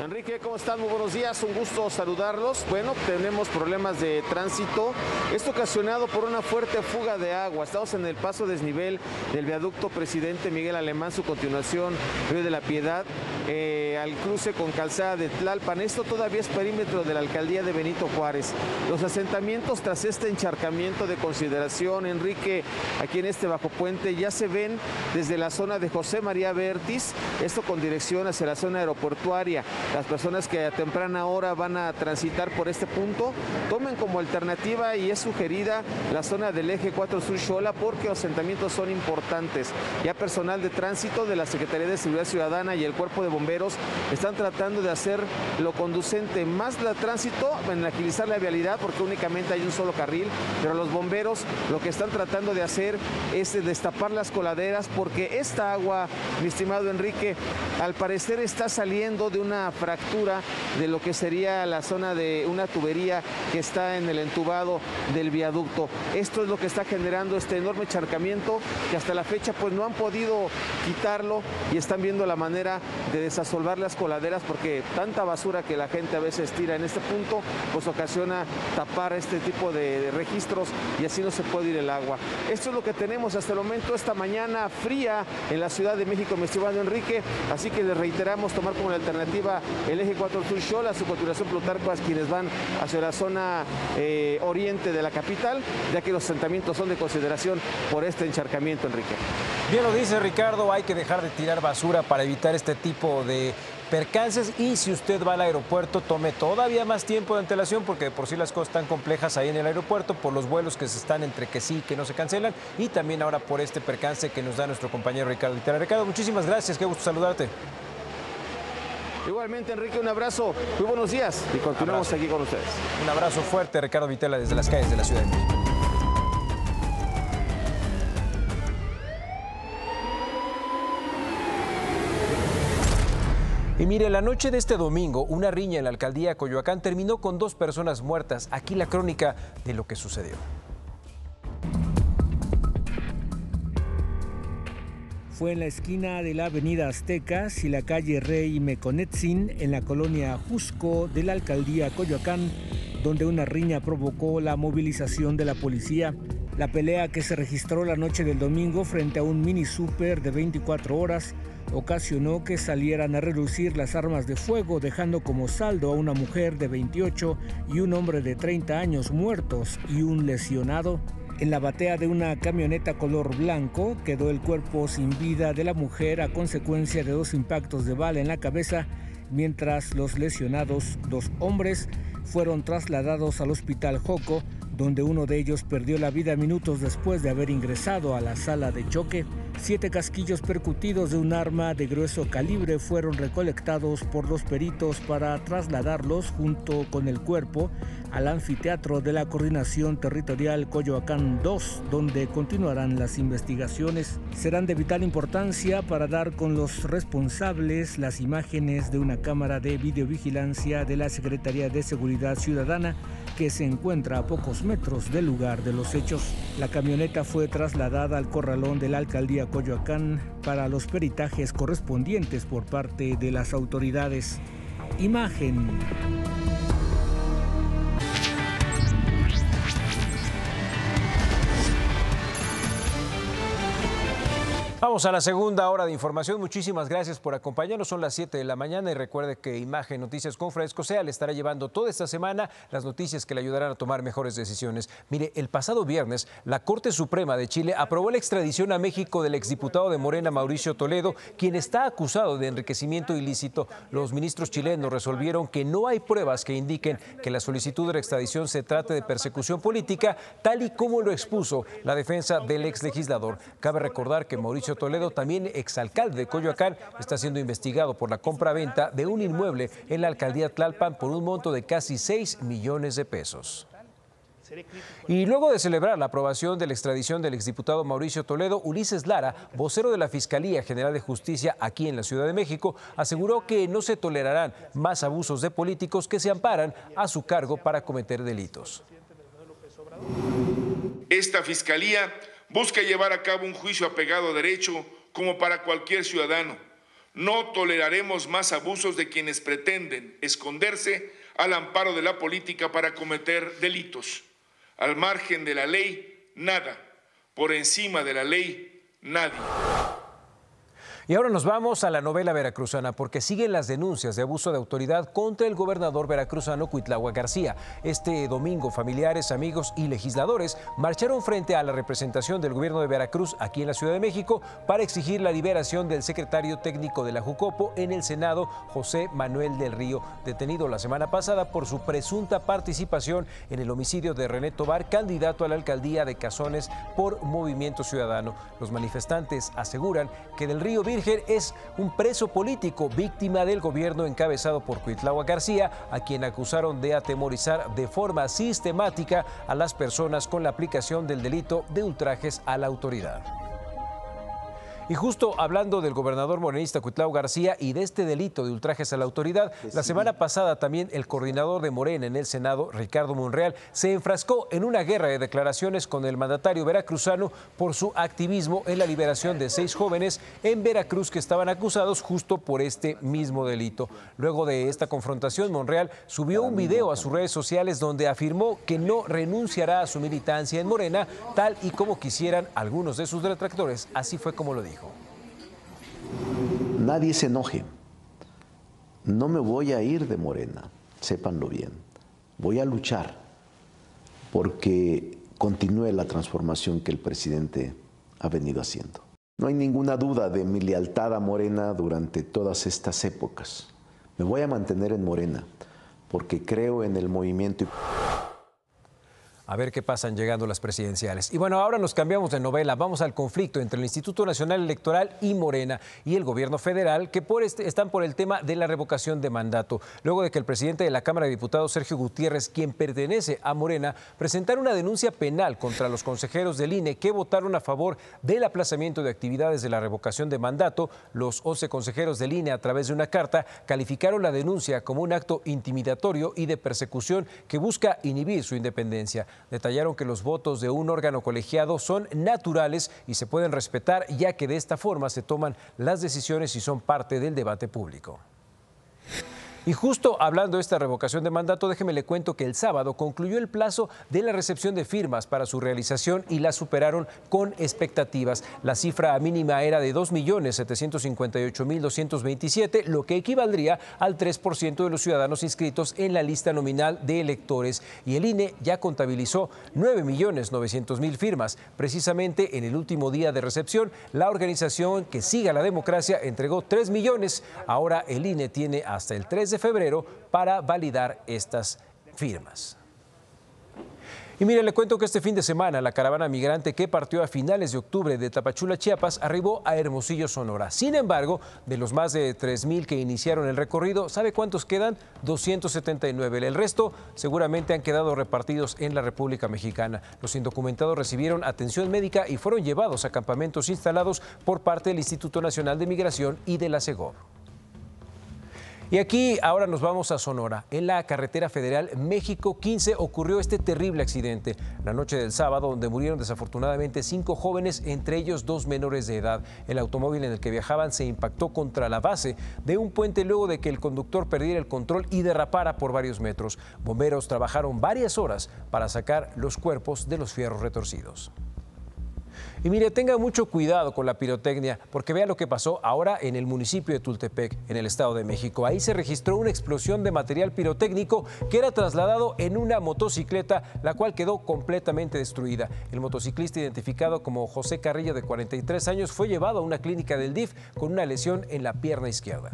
Enrique, ¿cómo están? Muy buenos días, un gusto saludarlos. Bueno, tenemos problemas de tránsito, esto ocasionado por una fuerte fuga de agua. Estamos en el paso desnivel del viaducto Presidente Miguel Alemán, su continuación, Río de la Piedad. Eh, al cruce con calzada de Tlalpan. Esto todavía es perímetro de la alcaldía de Benito Juárez. Los asentamientos tras este encharcamiento de consideración, Enrique, aquí en este bajo puente, ya se ven desde la zona de José María Vértiz, esto con dirección hacia la zona aeroportuaria. Las personas que a temprana hora van a transitar por este punto, tomen como alternativa y es sugerida la zona del eje 4 Sur Xola porque los asentamientos son importantes. Ya personal de tránsito de la Secretaría de Seguridad Ciudadana y el Cuerpo de Bomberos están tratando de hacer lo conducente más el tránsito, en agilizar la vialidad porque únicamente hay un solo carril, pero los bomberos lo que están tratando de hacer es destapar las coladeras porque esta agua, mi estimado Enrique, al parecer está saliendo de una fractura de lo que sería la zona de una tubería que está en el entubado del viaducto. Esto es lo que está generando este enorme charcamiento que hasta la fecha pues no han podido quitarlo y están viendo la manera de desasolvar las coladeras porque tanta basura que la gente a veces tira en este punto pues ocasiona tapar este tipo de, registros y así no se puede ir el agua. Esto es lo que tenemos hasta el momento esta mañana fría en la Ciudad de México, mi estimado Enrique, así que les reiteramos tomar como alternativa el eje 4 Sur Xola, su continuación Plutarco, quienes van hacia la zona eh, oriente de la capital, ya que los asentamientos son de consideración por este encharcamiento, Enrique. Bien lo dice Ricardo, hay que dejar de tirar basura para evitar este tipo de percances y si usted va al aeropuerto tome todavía más tiempo de antelación porque por sí las cosas están complejas ahí en el aeropuerto por los vuelos que se están entre que sí y que no se cancelan y también ahora por este percance que nos da nuestro compañero Ricardo Ricardo, muchísimas gracias, qué gusto saludarte. Igualmente, Enrique, un abrazo, muy buenos días y continuamos aquí con ustedes. Un abrazo fuerte, Ricardo Vitela, desde las calles de la Ciudad de México. Y mire, la noche de este domingo, una riña en la alcaldía Coyoacán terminó con dos personas muertas. Aquí la crónica de lo que sucedió. Fue en la esquina de la avenida Aztecas y la calle Rey Meconetzin, en la colonia Jusco de la alcaldía Coyoacán, donde una riña provocó la movilización de la policía. La pelea que se registró la noche del domingo frente a un mini super de 24 horas ocasionó que salieran a reducir las armas de fuego, dejando como saldo a una mujer de 28 y un hombre de 30 años muertos y un lesionado. En la batea de una camioneta color blanco quedó el cuerpo sin vida de la mujer a consecuencia de dos impactos de bala en la cabeza, mientras los lesionados, dos hombres, fueron trasladados al hospital Joco, donde uno de ellos perdió la vida minutos después de haber ingresado a la sala de choque. Siete casquillos percutidos de un arma de grueso calibre fueron recolectados por los peritos para trasladarlos junto con el cuerpo al anfiteatro de la Coordinación Territorial Coyoacán 2, donde continuarán las investigaciones. Serán de vital importancia para dar con los responsables las imágenes de una cámara de videovigilancia de la Secretaría de Seguridad Ciudadana que se encuentra a pocos metros del lugar de los hechos. La camioneta fue trasladada al corralón de la alcaldía Coyoacán para los peritajes correspondientes por parte de las autoridades. Imagen. Vamos a la segunda hora de información. Muchísimas gracias por acompañarnos. Son las 7 de la mañana y recuerde que Imagen Noticias con Fresco Sea le estará llevando toda esta semana las noticias que le ayudarán a tomar mejores decisiones. Mire, el pasado viernes la Corte Suprema de Chile aprobó la extradición a México del exdiputado de Morena Mauricio Toledo, quien está acusado de enriquecimiento ilícito. Los ministros chilenos resolvieron que no hay pruebas que indiquen que la solicitud de extradición se trate de persecución política, tal y como lo expuso la defensa del ex legislador. Cabe recordar que Mauricio Toledo, también exalcalde de Coyoacán, está siendo investigado por la compra-venta de un inmueble en la alcaldía Tlalpan por un monto de casi 6 millones de pesos. Y luego de celebrar la aprobación de la extradición del exdiputado Mauricio Toledo, Ulises Lara, vocero de la Fiscalía General de Justicia aquí en la Ciudad de México, aseguró que no se tolerarán más abusos de políticos que se amparan a su cargo para cometer delitos. Esta Fiscalía busca llevar a cabo un juicio apegado a derecho como para cualquier ciudadano. No toleraremos más abusos de quienes pretenden esconderse al amparo de la política para cometer delitos. Al margen de la ley, nada. Por encima de la ley, nadie. Y ahora nos vamos a la novela veracruzana porque siguen las denuncias de abuso de autoridad contra el gobernador veracruzano Cuitlagua García. Este domingo familiares, amigos y legisladores marcharon frente a la representación del gobierno de Veracruz aquí en la Ciudad de México para exigir la liberación del secretario técnico de la Jucopo en el Senado, José Manuel del Río, detenido la semana pasada por su presunta participación en el homicidio de René Tobar, candidato a la alcaldía de Cazones por Movimiento Ciudadano. Los manifestantes aseguran que del Río es un preso político víctima del gobierno encabezado por Cuitlagua García, a quien acusaron de atemorizar de forma sistemática a las personas con la aplicación del delito de ultrajes a la autoridad. Y justo hablando del gobernador morenista Cuitlao García y de este delito de ultrajes a la autoridad, la semana pasada también el coordinador de Morena en el Senado, Ricardo Monreal, se enfrascó en una guerra de declaraciones con el mandatario veracruzano por su activismo en la liberación de seis jóvenes en Veracruz que estaban acusados justo por este mismo delito. Luego de esta confrontación, Monreal subió un video a sus redes sociales donde afirmó que no renunciará a su militancia en Morena, tal y como quisieran algunos de sus detractores. Así fue como lo dijo. Nadie se enoje. No me voy a ir de Morena, sépanlo bien. Voy a luchar porque continúe la transformación que el presidente ha venido haciendo. No hay ninguna duda de mi lealtad a Morena durante todas estas épocas. Me voy a mantener en Morena porque creo en el movimiento a ver qué pasan llegando las presidenciales. Y bueno, ahora nos cambiamos de novela, vamos al conflicto entre el Instituto Nacional Electoral y Morena y el gobierno federal, que por este, están por el tema de la revocación de mandato, luego de que el presidente de la Cámara de Diputados, Sergio Gutiérrez, quien pertenece a Morena, presentara una denuncia penal contra los consejeros del INE que votaron a favor del aplazamiento de actividades de la revocación de mandato. Los 11 consejeros del INE, a través de una carta, calificaron la denuncia como un acto intimidatorio y de persecución que busca inhibir su independencia detallaron que los votos de un órgano colegiado son naturales y se pueden respetar, ya que de esta forma se toman las decisiones y son parte del debate público. Y justo hablando de esta revocación de mandato, déjeme le cuento que el sábado concluyó el plazo de la recepción de firmas para su realización y la superaron con expectativas. La cifra mínima era de 2.758.227, lo que equivaldría al 3% de los ciudadanos inscritos en la lista nominal de electores. Y el INE ya contabilizó 9.900.000 firmas. Precisamente en el último día de recepción, la organización que siga la democracia entregó 3 millones. Ahora el INE tiene hasta el 3 de febrero para validar estas firmas. Y mire, le cuento que este fin de semana la caravana migrante que partió a finales de octubre de Tapachula, Chiapas, arribó a Hermosillo, Sonora. Sin embargo, de los más de 3.000 que iniciaron el recorrido, ¿sabe cuántos quedan? 279. El resto seguramente han quedado repartidos en la República Mexicana. Los indocumentados recibieron atención médica y fueron llevados a campamentos instalados por parte del Instituto Nacional de Migración y de la CEGOV. Y aquí ahora nos vamos a Sonora. En la carretera federal México 15 ocurrió este terrible accidente. La noche del sábado, donde murieron desafortunadamente cinco jóvenes, entre ellos dos menores de edad. El automóvil en el que viajaban se impactó contra la base de un puente luego de que el conductor perdiera el control y derrapara por varios metros. Bomberos trabajaron varias horas para sacar los cuerpos de los fierros retorcidos. Y mire, tenga mucho cuidado con la pirotecnia, porque vea lo que pasó ahora en el municipio de Tultepec, en el Estado de México. Ahí se registró una explosión de material pirotécnico que era trasladado en una motocicleta, la cual quedó completamente destruida. El motociclista identificado como José Carrillo, de 43 años, fue llevado a una clínica del DIF con una lesión en la pierna izquierda.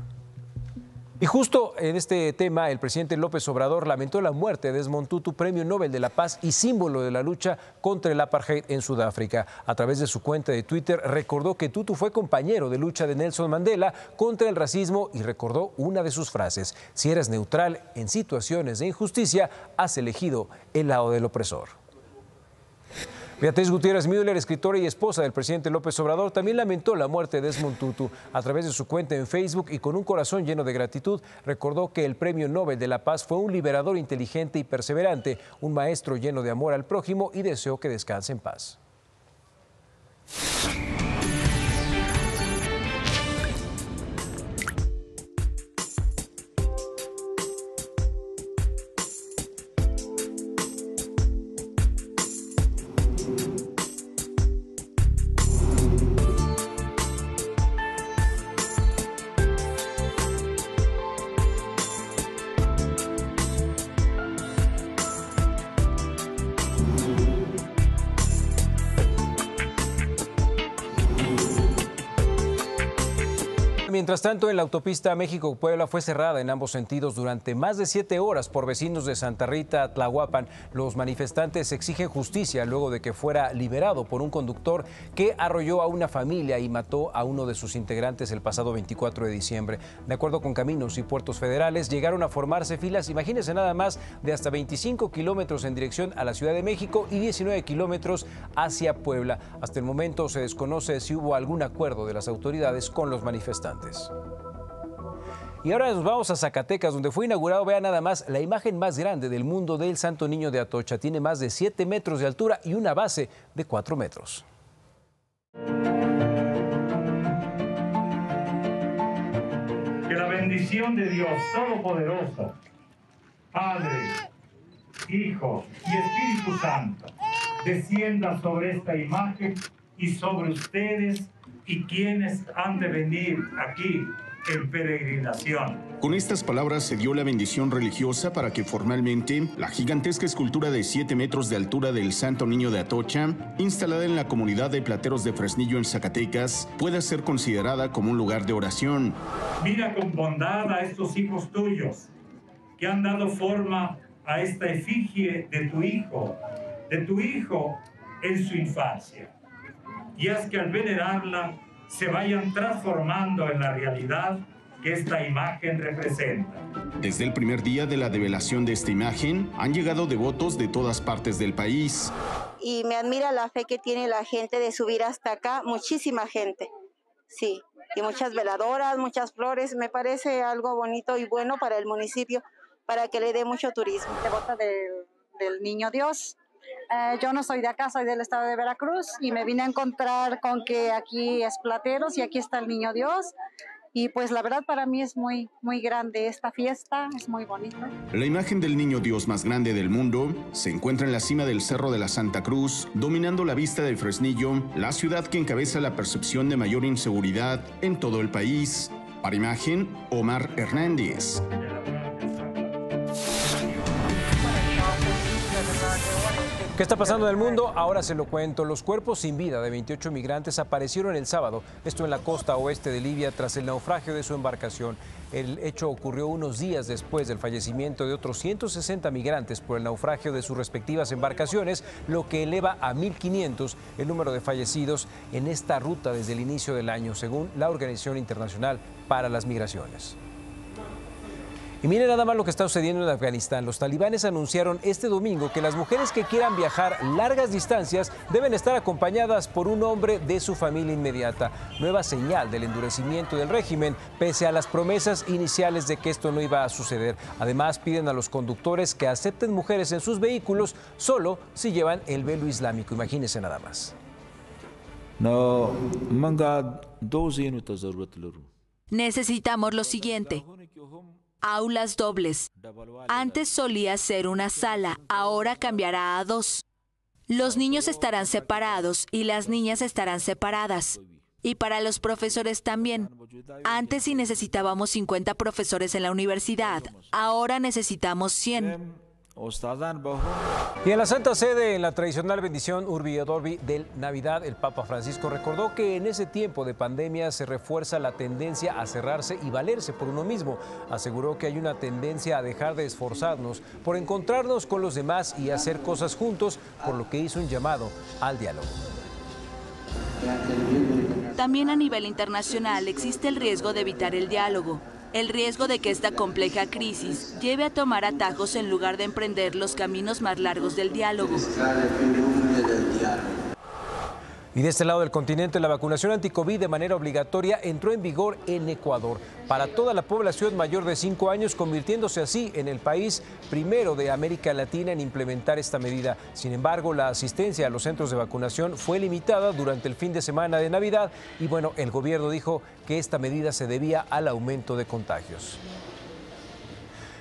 Y justo en este tema, el presidente López Obrador lamentó la muerte de Desmond Tutu, premio Nobel de la Paz y símbolo de la lucha contra el apartheid en Sudáfrica. A través de su cuenta de Twitter recordó que Tutu fue compañero de lucha de Nelson Mandela contra el racismo y recordó una de sus frases, si eres neutral en situaciones de injusticia, has elegido el lado del opresor. Beatriz Gutiérrez Müller, escritora y esposa del presidente López Obrador, también lamentó la muerte de Desmond Tutu. A través de su cuenta en Facebook y con un corazón lleno de gratitud, recordó que el Premio Nobel de la Paz fue un liberador inteligente y perseverante, un maestro lleno de amor al prójimo y deseó que descanse en paz. Mientras tanto, en la autopista México-Puebla fue cerrada en ambos sentidos durante más de siete horas por vecinos de Santa Rita, Tlahuapan. Los manifestantes exigen justicia luego de que fuera liberado por un conductor que arrolló a una familia y mató a uno de sus integrantes el pasado 24 de diciembre. De acuerdo con Caminos y Puertos Federales, llegaron a formarse filas, imagínense nada más, de hasta 25 kilómetros en dirección a la Ciudad de México y 19 kilómetros hacia Puebla. Hasta el momento se desconoce si hubo algún acuerdo de las autoridades con los manifestantes. Y ahora nos vamos a Zacatecas, donde fue inaugurado, vea nada más, la imagen más grande del mundo del Santo Niño de Atocha. Tiene más de 7 metros de altura y una base de 4 metros. Que la bendición de Dios Todopoderoso, Padre, Hijo y Espíritu Santo, descienda sobre esta imagen y sobre ustedes y quienes han de venir aquí en peregrinación. Con estas palabras se dio la bendición religiosa para que formalmente la gigantesca escultura de 7 metros de altura del Santo Niño de Atocha, instalada en la comunidad de Plateros de Fresnillo en Zacatecas, pueda ser considerada como un lugar de oración. Mira con bondad a estos hijos tuyos que han dado forma a esta efigie de tu hijo, de tu hijo en su infancia y haz que al venerarla se vayan transformando en la realidad que esta imagen representa. Desde el primer día de la develación de esta imagen, han llegado devotos de todas partes del país. Y me admira la fe que tiene la gente de subir hasta acá, muchísima gente, sí, y muchas veladoras, muchas flores, me parece algo bonito y bueno para el municipio, para que le dé mucho turismo. Devota del, del Niño Dios, eh, yo no soy de acá, soy del estado de Veracruz y me vine a encontrar con que aquí es Plateros y aquí está el Niño Dios. Y pues la verdad para mí es muy, muy grande esta fiesta, es muy bonito. La imagen del Niño Dios más grande del mundo se encuentra en la cima del Cerro de la Santa Cruz, dominando la vista de Fresnillo, la ciudad que encabeza la percepción de mayor inseguridad en todo el país. Para imagen, Omar Hernández. ¿Qué está pasando en el mundo? Ahora se lo cuento. Los cuerpos sin vida de 28 migrantes aparecieron el sábado, esto en la costa oeste de Libia, tras el naufragio de su embarcación. El hecho ocurrió unos días después del fallecimiento de otros 160 migrantes por el naufragio de sus respectivas embarcaciones, lo que eleva a 1.500 el número de fallecidos en esta ruta desde el inicio del año, según la Organización Internacional para las Migraciones. Y miren nada más lo que está sucediendo en Afganistán. Los talibanes anunciaron este domingo que las mujeres que quieran viajar largas distancias deben estar acompañadas por un hombre de su familia inmediata. Nueva señal del endurecimiento del régimen, pese a las promesas iniciales de que esto no iba a suceder. Además, piden a los conductores que acepten mujeres en sus vehículos solo si llevan el velo islámico. Imagínense nada más. Necesitamos lo siguiente aulas dobles. Antes solía ser una sala, ahora cambiará a dos. Los niños estarán separados y las niñas estarán separadas. Y para los profesores también. Antes sí necesitábamos 50 profesores en la universidad, ahora necesitamos 100. Y en la Santa Sede, en la tradicional bendición Urbi et Orbi del Navidad, el Papa Francisco recordó que en ese tiempo de pandemia se refuerza la tendencia a cerrarse y valerse por uno mismo. Aseguró que hay una tendencia a dejar de esforzarnos por encontrarnos con los demás y hacer cosas juntos, por lo que hizo un llamado al diálogo. También a nivel internacional existe el riesgo de evitar el diálogo el riesgo de que esta compleja crisis lleve a tomar atajos en lugar de emprender los caminos más largos del diálogo. Y de este lado del continente, la vacunación anti-COVID de manera obligatoria entró en vigor en Ecuador para toda la población mayor de 5 años, convirtiéndose así en el país primero de América Latina en implementar esta medida. Sin embargo, la asistencia a los centros de vacunación fue limitada durante el fin de semana de Navidad y bueno, el gobierno dijo que esta medida se debía al aumento de contagios.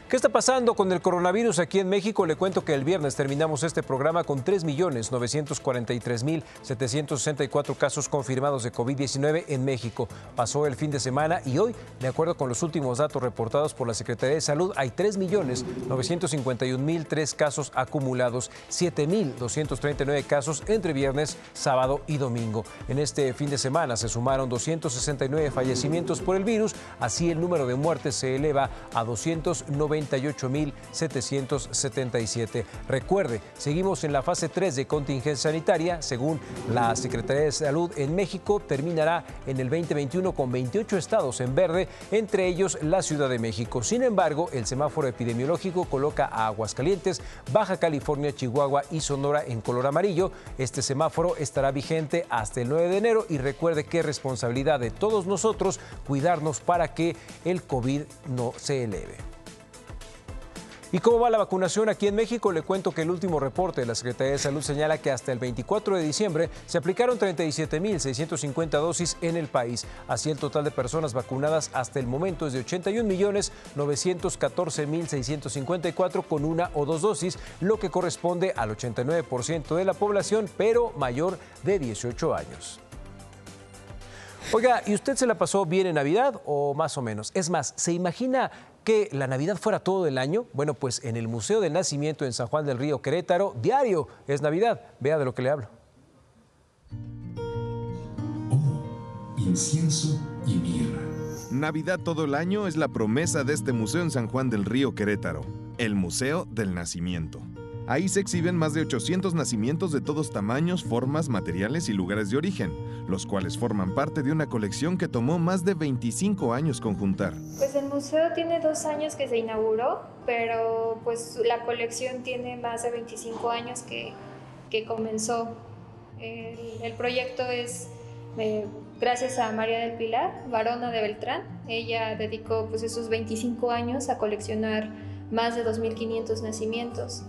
¿Qué está pasando con el coronavirus aquí en México? Le cuento que el viernes terminamos este programa con 3.943.764 casos confirmados de COVID-19 en México. Pasó el fin de semana y hoy, de acuerdo con los últimos datos reportados por la Secretaría de Salud, hay 3.951.003 casos acumulados, 7.239 casos entre viernes, sábado y domingo. En este fin de semana se sumaron 269 fallecimientos por el virus, así el número de muertes se eleva a 290 777 Recuerde, seguimos en la fase 3 de contingencia sanitaria. Según la Secretaría de Salud en México, terminará en el 2021 con 28 estados en verde, entre ellos la Ciudad de México. Sin embargo, el semáforo epidemiológico coloca a Aguascalientes, Baja California, Chihuahua y Sonora en color amarillo. Este semáforo estará vigente hasta el 9 de enero y recuerde que es responsabilidad de todos nosotros cuidarnos para que el COVID no se eleve. ¿Y cómo va la vacunación aquí en México? Le cuento que el último reporte de la Secretaría de Salud señala que hasta el 24 de diciembre se aplicaron 37.650 dosis en el país. Así el total de personas vacunadas hasta el momento es de 81.914.654 con una o dos dosis, lo que corresponde al 89% de la población, pero mayor de 18 años. Oiga, ¿y usted se la pasó bien en Navidad o más o menos? Es más, ¿se imagina que la Navidad fuera todo el año? Bueno, pues en el Museo del Nacimiento en San Juan del Río Querétaro, diario es Navidad. Vea de lo que le hablo. Oh, incienso y mirra. Navidad todo el año es la promesa de este museo en San Juan del Río Querétaro, el Museo del Nacimiento. Ahí se exhiben más de 800 nacimientos de todos tamaños, formas, materiales y lugares de origen, los cuales forman parte de una colección que tomó más de 25 años conjuntar. Pues el museo tiene dos años que se inauguró, pero pues la colección tiene más de 25 años que, que comenzó. El, proyecto es eh, gracias a María del Pilar, varona de Beltrán. Ella dedicó pues esos 25 años a coleccionar más de 2.500 nacimientos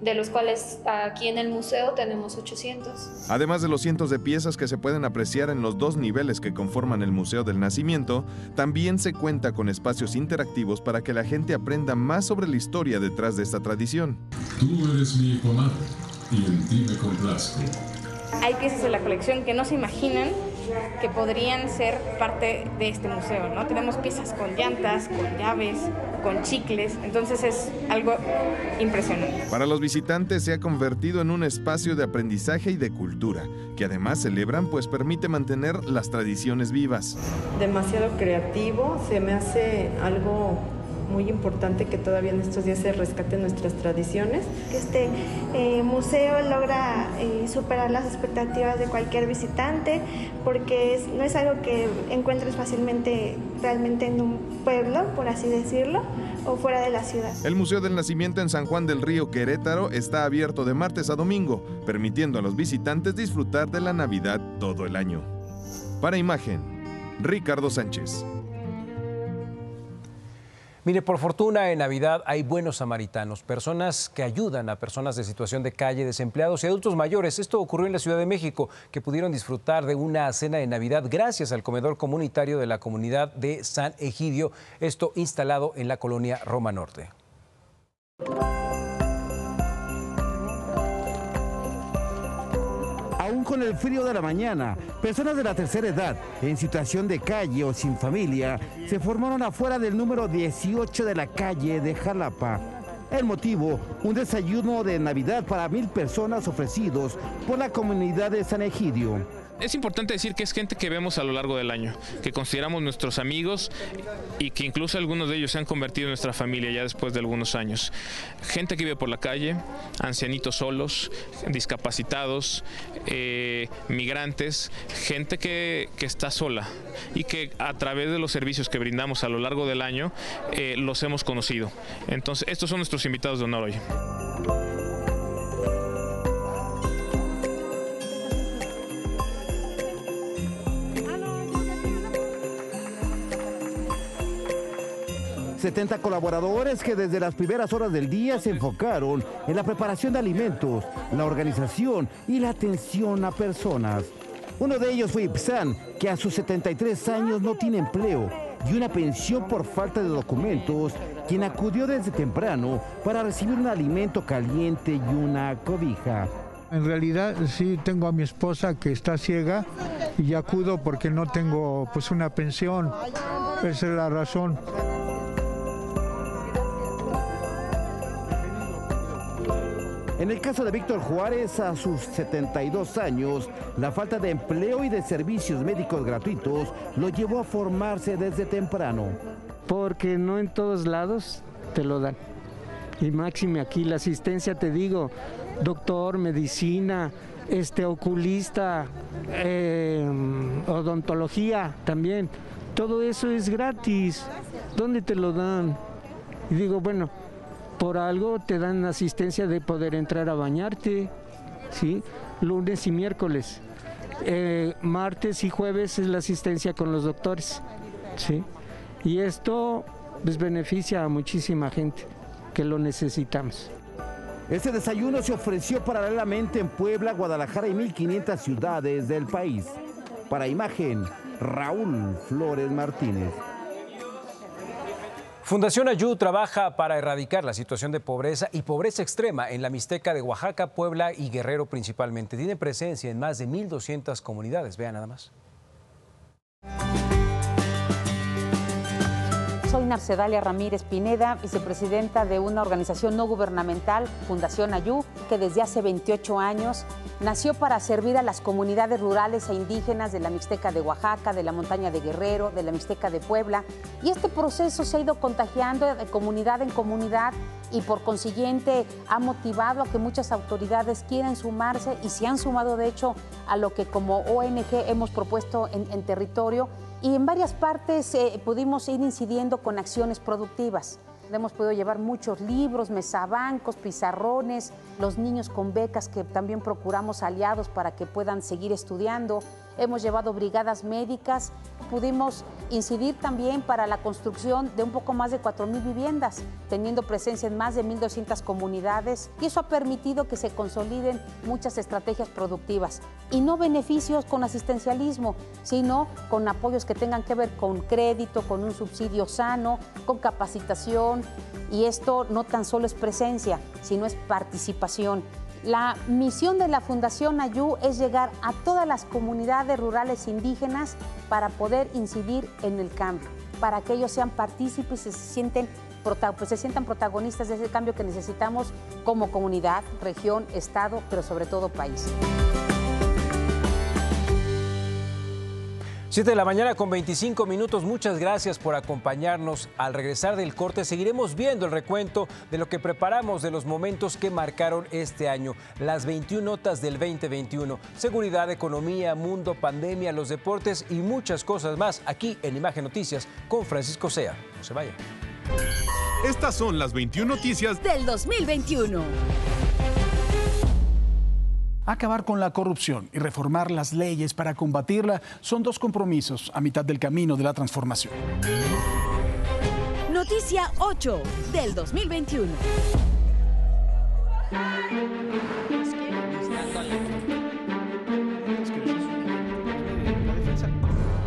de los cuales aquí en el museo tenemos 800. Además de los cientos de piezas que se pueden apreciar en los dos niveles que conforman el Museo del Nacimiento, también se cuenta con espacios interactivos para que la gente aprenda más sobre la historia detrás de esta tradición. Tú eres mi hijo y en ti me complazco. Hay piezas de la colección que no se imaginan que podrían ser parte de este museo, ¿no? Tenemos piezas con llantas, con llaves, con chicles, entonces es algo impresionante. Para los visitantes se ha convertido en un espacio de aprendizaje y de cultura, que además celebran pues permite mantener las tradiciones vivas. Demasiado creativo, se me hace algo muy importante que todavía en estos días se rescaten nuestras tradiciones. Este eh, museo logra eh, superar las expectativas de cualquier visitante porque no es algo que encuentres fácilmente realmente en un pueblo, por así decirlo, o fuera de la ciudad. El Museo del Nacimiento en San Juan del Río Querétaro está abierto de martes a domingo, permitiendo a los visitantes disfrutar de la Navidad todo el año. Para imagen, Ricardo Sánchez. Mire, por fortuna en Navidad hay buenos samaritanos, personas que ayudan a personas de situación de calle, desempleados y adultos mayores. Esto ocurrió en la Ciudad de México, que pudieron disfrutar de una cena de Navidad gracias al comedor comunitario de la comunidad de San Egidio, esto instalado en la colonia Roma Norte. Con el frío de la mañana, personas de la tercera edad, en situación de calle o sin familia, se formaron afuera del número 18 de la calle de Jalapa. El motivo, un desayuno de Navidad para mil personas ofrecidos por la comunidad de San Egidio es importante decir que es gente que vemos a lo largo del año, que consideramos nuestros amigos y que incluso algunos de ellos se han convertido en nuestra familia ya después de algunos años. Gente que vive por la calle, ancianitos solos, discapacitados, eh, migrantes, gente que, está sola y que a través de los servicios que brindamos a lo largo del año eh, los hemos conocido. Entonces, estos son nuestros invitados de honor hoy. 70 colaboradores que desde las primeras horas del día se enfocaron en la preparación de alimentos, la organización y la atención a personas. Uno de ellos fue Ipsan, que a sus 73 años no tiene empleo y una pensión por falta de documentos quien acudió desde temprano para recibir un alimento caliente y una cobija. En realidad sí tengo a mi esposa que está ciega y acudo porque no tengo pues una pensión. Esa es la razón. En el caso de Víctor Juárez, a sus 72 años, la falta de empleo y de servicios médicos gratuitos lo llevó a formarse desde temprano. Porque no en todos lados te lo dan. Y máxime aquí la asistencia, te digo, doctor, medicina, este oculista, eh, odontología también. Todo eso es gratis. ¿Dónde te lo dan? Y digo, bueno, por algo te dan asistencia de poder entrar a bañarte, ¿sí? Lunes y miércoles. Eh, martes y jueves es la asistencia con los doctores, ¿sí? Y esto pues, beneficia a muchísima gente que lo necesitamos. Este desayuno se ofreció paralelamente en Puebla, Guadalajara y 1500 ciudades del país. Para imagen, Raúl Flores Martínez. Fundación Ayú trabaja para erradicar la situación de pobreza y pobreza extrema en la Mixteca de Oaxaca, Puebla y Guerrero principalmente. Tiene presencia en más de 1.200 comunidades. Vean nada más. Soy Narcedalia Ramírez Pineda, vicepresidenta de una organización no gubernamental, Fundación Ayú, que desde hace 28 años nació para servir a las comunidades rurales e indígenas de la Mixteca de Oaxaca, de la montaña de Guerrero, de la Mixteca de Puebla. Y este proceso se ha ido contagiando de comunidad en comunidad y por consiguiente ha motivado a que muchas autoridades quieran sumarse y se han sumado de hecho a lo que como ONG hemos propuesto en territorio y en varias partes eh, pudimos ir incidiendo con acciones productivas. Hemos podido llevar muchos libros, mesabancos, pizarrones, los niños con becas que también procuramos aliados para que puedan seguir estudiando. Hemos llevado brigadas médicas, pudimos incidir también para la construcción de un poco más de 4.000 viviendas, teniendo presencia en más de 1.200 comunidades. Y eso ha permitido que se consoliden muchas estrategias productivas. Y no beneficios con asistencialismo, sino con apoyos que tengan que ver con crédito, con un subsidio sano, con capacitación. Y esto no tan solo es presencia, sino es participación. La misión de la Fundación Ayú es llegar a todas las comunidades rurales indígenas para poder incidir en el cambio, para que ellos sean partícipes y se, sienten, pues se sientan protagonistas de ese cambio que necesitamos como comunidad, región, Estado, pero sobre todo país. 7 de la mañana con 25 minutos. Muchas gracias por acompañarnos. Al regresar del corte seguiremos viendo el recuento de lo que preparamos de los momentos que marcaron este año. Las 21 notas del 2021. Seguridad, economía, mundo, pandemia, los deportes y muchas cosas más aquí en Imagen Noticias con Francisco Sea. No se vaya. Estas son las 21 noticias del 2021. Acabar con la corrupción y reformar las leyes para combatirla son dos compromisos a mitad del camino de la transformación. Noticia 8 del 2021.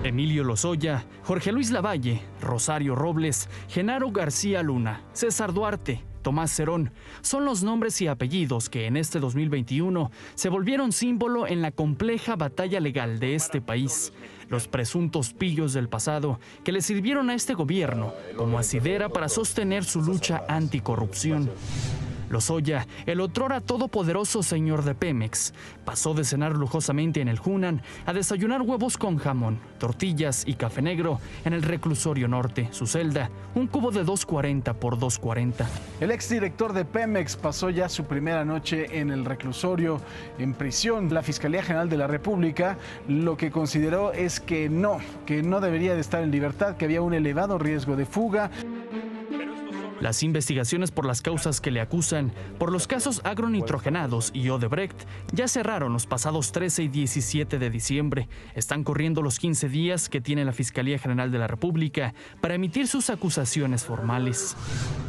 Emilio Lozoya, Jorge Luis Lavalle, Rosario Robles, Genaro García Luna, César Duarte, Tomás Cerón, son los nombres y apellidos que en este 2021 se volvieron símbolo en la compleja batalla legal de este país. Los presuntos pillos del pasado que le sirvieron a este gobierno como asidera para sostener su lucha anticorrupción. Lozoya, el otrora todopoderoso señor de Pemex, pasó de cenar lujosamente en el Hunan a desayunar huevos con jamón, tortillas y café negro en el reclusorio norte, su celda, un cubo de 240 por 240. El exdirector de Pemex pasó ya su primera noche en el reclusorio en prisión. La Fiscalía General de la República lo que consideró es que no, que no debería de estar en libertad, que había un elevado riesgo de fuga. Las investigaciones por las causas que le acusan por los casos agronitrogenados y Odebrecht ya cerraron los pasados 13 y 17 de diciembre. Están corriendo los 15 días que tiene la Fiscalía General de la República para emitir sus acusaciones formales.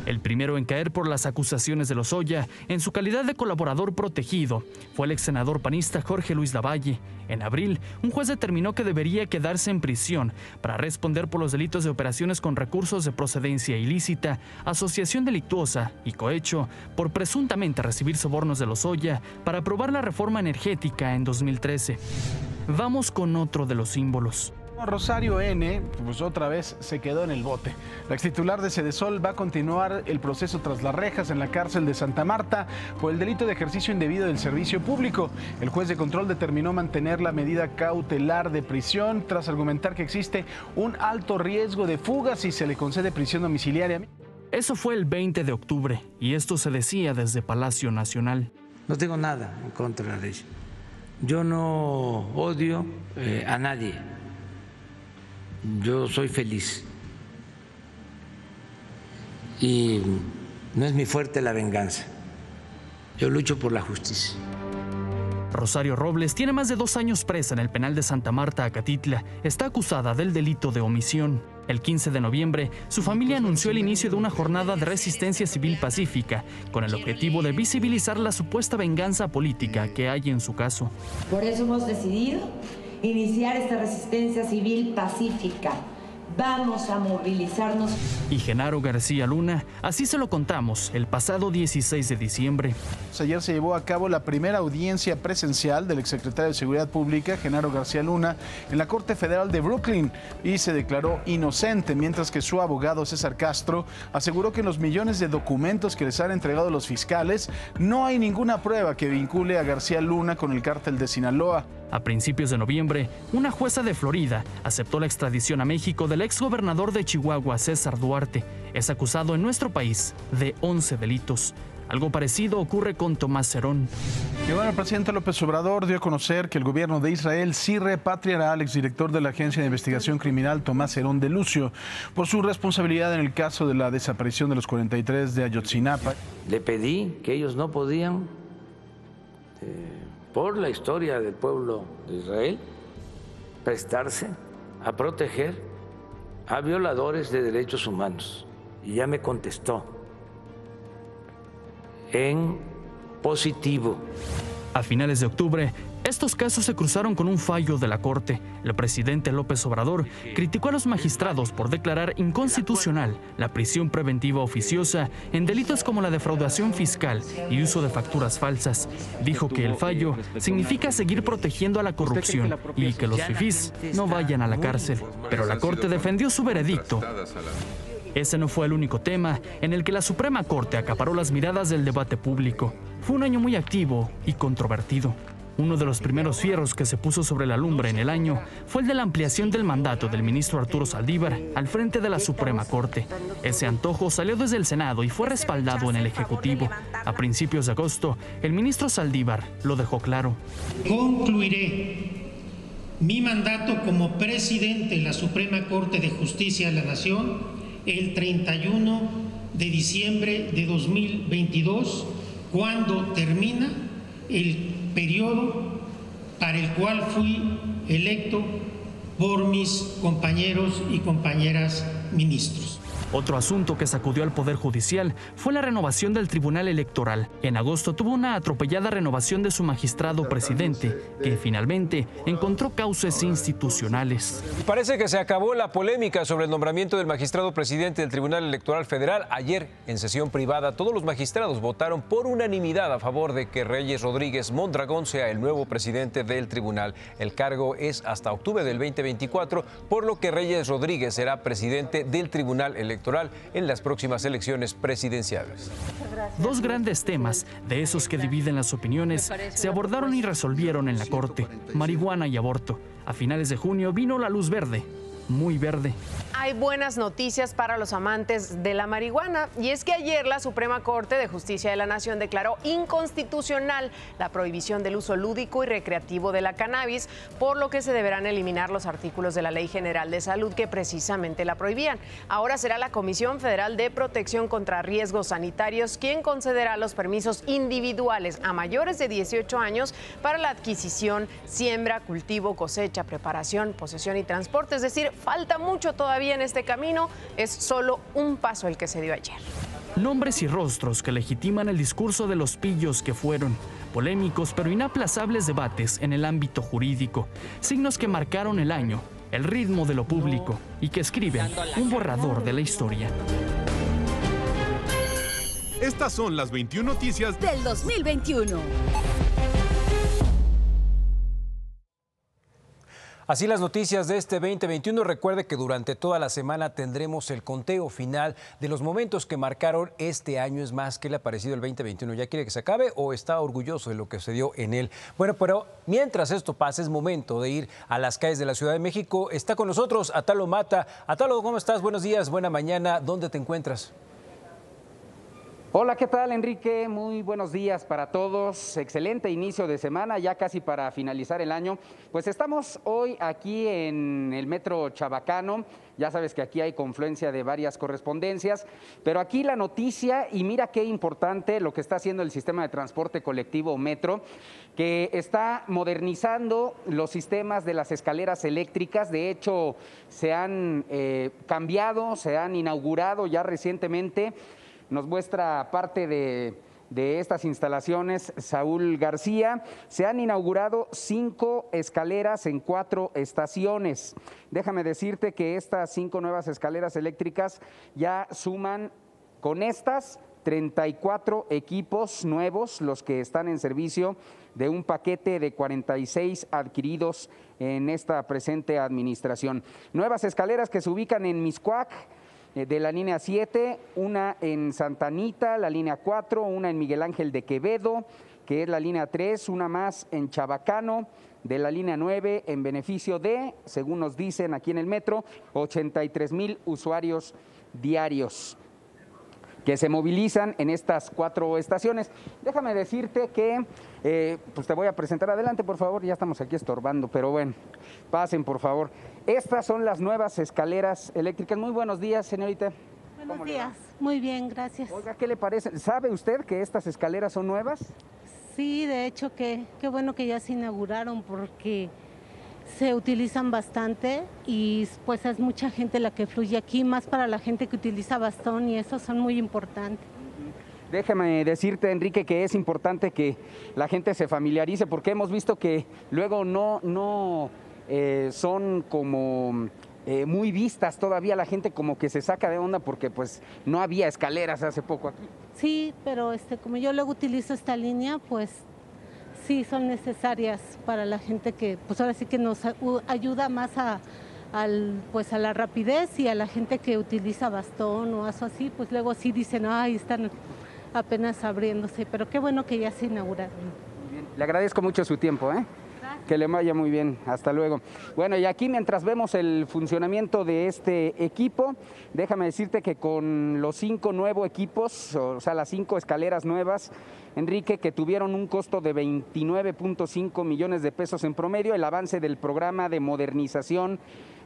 El primero en caer por las acusaciones de Lozoya en su calidad de colaborador protegido fue el ex senador panista Jorge Luis Lavalle. En abril, un juez determinó que debería quedarse en prisión para responder por los delitos de operaciones con recursos de procedencia ilícita, asociación delictuosa y cohecho por presuntamente recibir sobornos de Lozoya para aprobar la reforma energética en 2013. Vamos con otro de los símbolos. Rosario N, pues otra vez se quedó en el bote. La ex titular de Cedesol va a continuar el proceso tras las rejas en la cárcel de Santa Marta por el delito de ejercicio indebido del servicio público. El juez de control determinó mantener la medida cautelar de prisión tras argumentar que existe un alto riesgo de fuga si se le concede prisión domiciliaria. Eso fue el 20 de octubre y esto se decía desde Palacio Nacional. No tengo nada en contra de la ley. Yo no odio eh, a nadie yo soy feliz. Y no es mi fuerte la venganza. Yo lucho por la justicia. Rosario Robles tiene más de dos años presa en el penal de Santa Marta, Acatitla. Está acusada del delito de omisión. El 15 de noviembre, su familia anunció el inicio de una jornada de resistencia civil pacífica, con el objetivo de visibilizar la supuesta venganza política que hay en su caso. Por eso hemos decidido iniciar esta resistencia civil pacífica. Vamos a movilizarnos. Y Genaro García Luna, así se lo contamos el pasado 16 de diciembre. Ayer se llevó a cabo la primera audiencia presencial del exsecretario de Seguridad Pública, Genaro García Luna, en la Corte Federal de Brooklyn y se declaró inocente, mientras que su abogado César Castro aseguró que en los millones de documentos que les han entregado los fiscales no hay ninguna prueba que vincule a García Luna con el cártel de Sinaloa. A principios de noviembre, una jueza de Florida aceptó la extradición a México del exgobernador de Chihuahua, César Duarte. Es acusado en nuestro país de 11 delitos. Algo parecido ocurre con Tomás Cerón. Y bueno, el presidente López Obrador dio a conocer que el gobierno de Israel sí repatriará al exdirector de la Agencia de Investigación Criminal, Tomás Cerón de Lucio, por su responsabilidad en el caso de la desaparición de los 43 de Ayotzinapa. Le pedí que ellos no podían eh, por la historia del pueblo de Israel, prestarse a proteger a violadores de derechos humanos. Y ya me contestó en positivo. A finales de octubre, estos casos se cruzaron con un fallo de la Corte. El presidente López Obrador criticó a los magistrados por declarar inconstitucional la prisión preventiva oficiosa en delitos como la defraudación fiscal y uso de facturas falsas. Dijo que el fallo significa seguir protegiendo a la corrupción y que los fifís no vayan a la cárcel. Pero la Corte defendió su veredicto. Ese no fue el único tema en el que la Suprema Corte acaparó las miradas del debate público. Fue un año muy activo y controvertido. Uno de los primeros fierros que se puso sobre la lumbre en el año fue el de la ampliación del mandato del ministro Arturo Saldívar al frente de la Suprema Corte. Ese antojo salió desde el Senado y fue respaldado en el Ejecutivo. A principios de agosto, el ministro Saldívar lo dejó claro. Concluiré mi mandato como presidente de la Suprema Corte de Justicia de la Nación el 31 de diciembre de 2022, cuando termina el periodo para el cual fui electo por mis compañeros y compañeras ministros. Otro asunto que sacudió al Poder Judicial fue la renovación del Tribunal Electoral. En agosto tuvo una atropellada renovación de su magistrado presidente, que finalmente encontró causas institucionales. Parece que se acabó la polémica sobre el nombramiento del magistrado presidente del Tribunal Electoral Federal. Ayer, en sesión privada, todos los magistrados votaron por unanimidad a favor de que Reyes Rodríguez Mondragón sea el nuevo presidente del tribunal. El cargo es hasta octubre del 2024, por lo que Reyes Rodríguez será presidente del Tribunal Electoral en las próximas elecciones presidenciales. Dos grandes temas, de esos que dividen las opiniones, se abordaron y resolvieron en la Corte, marihuana y aborto. A finales de junio vino la luz verde muy verde. Hay buenas noticias para los amantes de la marihuana y es que ayer la Suprema Corte de Justicia de la Nación declaró inconstitucional la prohibición del uso lúdico y recreativo de la cannabis, por lo que se deberán eliminar los artículos de la Ley General de Salud que precisamente la prohibían. Ahora será la Comisión Federal de Protección contra Riesgos Sanitarios quien concederá los permisos individuales a mayores de 18 años para la adquisición, siembra, cultivo, cosecha, preparación, posesión y transporte, es decir, falta mucho todavía en este camino, es solo un paso el que se dio ayer. Nombres y rostros que legitiman el discurso de los pillos que fueron polémicos pero inaplazables debates en el ámbito jurídico, signos que marcaron el año, el ritmo de lo público y que escriben un borrador de la historia. Estas son las 21 noticias del 2021. Así las noticias de este 2021. Recuerde que durante toda la semana tendremos el conteo final de los momentos que marcaron este año. Es más, ¿qué le ha parecido el 2021? ¿Ya quiere que se acabe o está orgulloso de lo que se dio en él? Bueno, pero mientras esto pasa, es momento de ir a las calles de la Ciudad de México. Está con nosotros Atalo Mata. Atalo, ¿cómo estás? Buenos días, buena mañana. ¿Dónde te encuentras? Hola, ¿qué tal Enrique? Muy buenos días para todos. Excelente inicio de semana, ya casi para finalizar el año. Pues estamos hoy aquí en el Metro Chabacano. Ya sabes que aquí hay confluencia de varias correspondencias, pero aquí la noticia, y mira qué importante lo que está haciendo el sistema de transporte colectivo Metro, que está modernizando los sistemas de las escaleras eléctricas. De hecho, se han eh, cambiado, se han inaugurado ya recientemente nos muestra parte de, estas instalaciones Saúl García. Se han inaugurado cinco escaleras en cuatro estaciones. Déjame decirte que estas cinco nuevas escaleras eléctricas ya suman con estas 34 equipos nuevos, los que están en servicio de un paquete de 46 adquiridos en esta presente administración. Nuevas escaleras que se ubican en Miscuac, de la línea 7, una en Santa Anita, la línea 4, una en Miguel Ángel de Quevedo, que es la línea 3, una más en Chabacano, de la línea 9 en beneficio de, según nos dicen aquí en el metro, 83 mil usuarios diarios que se movilizan en estas cuatro estaciones. Déjame decirte que, eh, pues te voy a presentar adelante, por favor, ya estamos aquí estorbando, pero bueno, pasen, por favor. Estas son las nuevas escaleras eléctricas. Muy buenos días, señorita. Buenos días, muy bien, gracias. Oiga, ¿qué le parece? ¿Sabe usted que estas escaleras son nuevas? Sí, de hecho, que qué bueno que ya se inauguraron porque se utilizan bastante y pues es mucha gente la que fluye aquí, más para la gente que utiliza bastón y eso son muy importantes. Déjame decirte, Enrique, que es importante que la gente se familiarice porque hemos visto que luego no, no eh, son como eh, muy vistas todavía, la gente como que se saca de onda porque pues no había escaleras hace poco aquí. Sí, pero este, como yo luego utilizo esta línea, pues sí son necesarias para la gente que, pues ahora sí que nos ayuda más a, al, pues a la rapidez y a la gente que utiliza bastón o eso así, pues luego sí dicen, ay, están apenas abriéndose, pero qué bueno que ya se inauguraron. Le agradezco mucho su tiempo, ¿eh? Que le vaya muy bien. Hasta luego. Bueno, y aquí mientras vemos el funcionamiento de este equipo, déjame decirte que con los cinco nuevos equipos, o sea, las cinco escaleras nuevas, Enrique, que tuvieron un costo de 29.5 millones de pesos en promedio, el avance del programa de modernización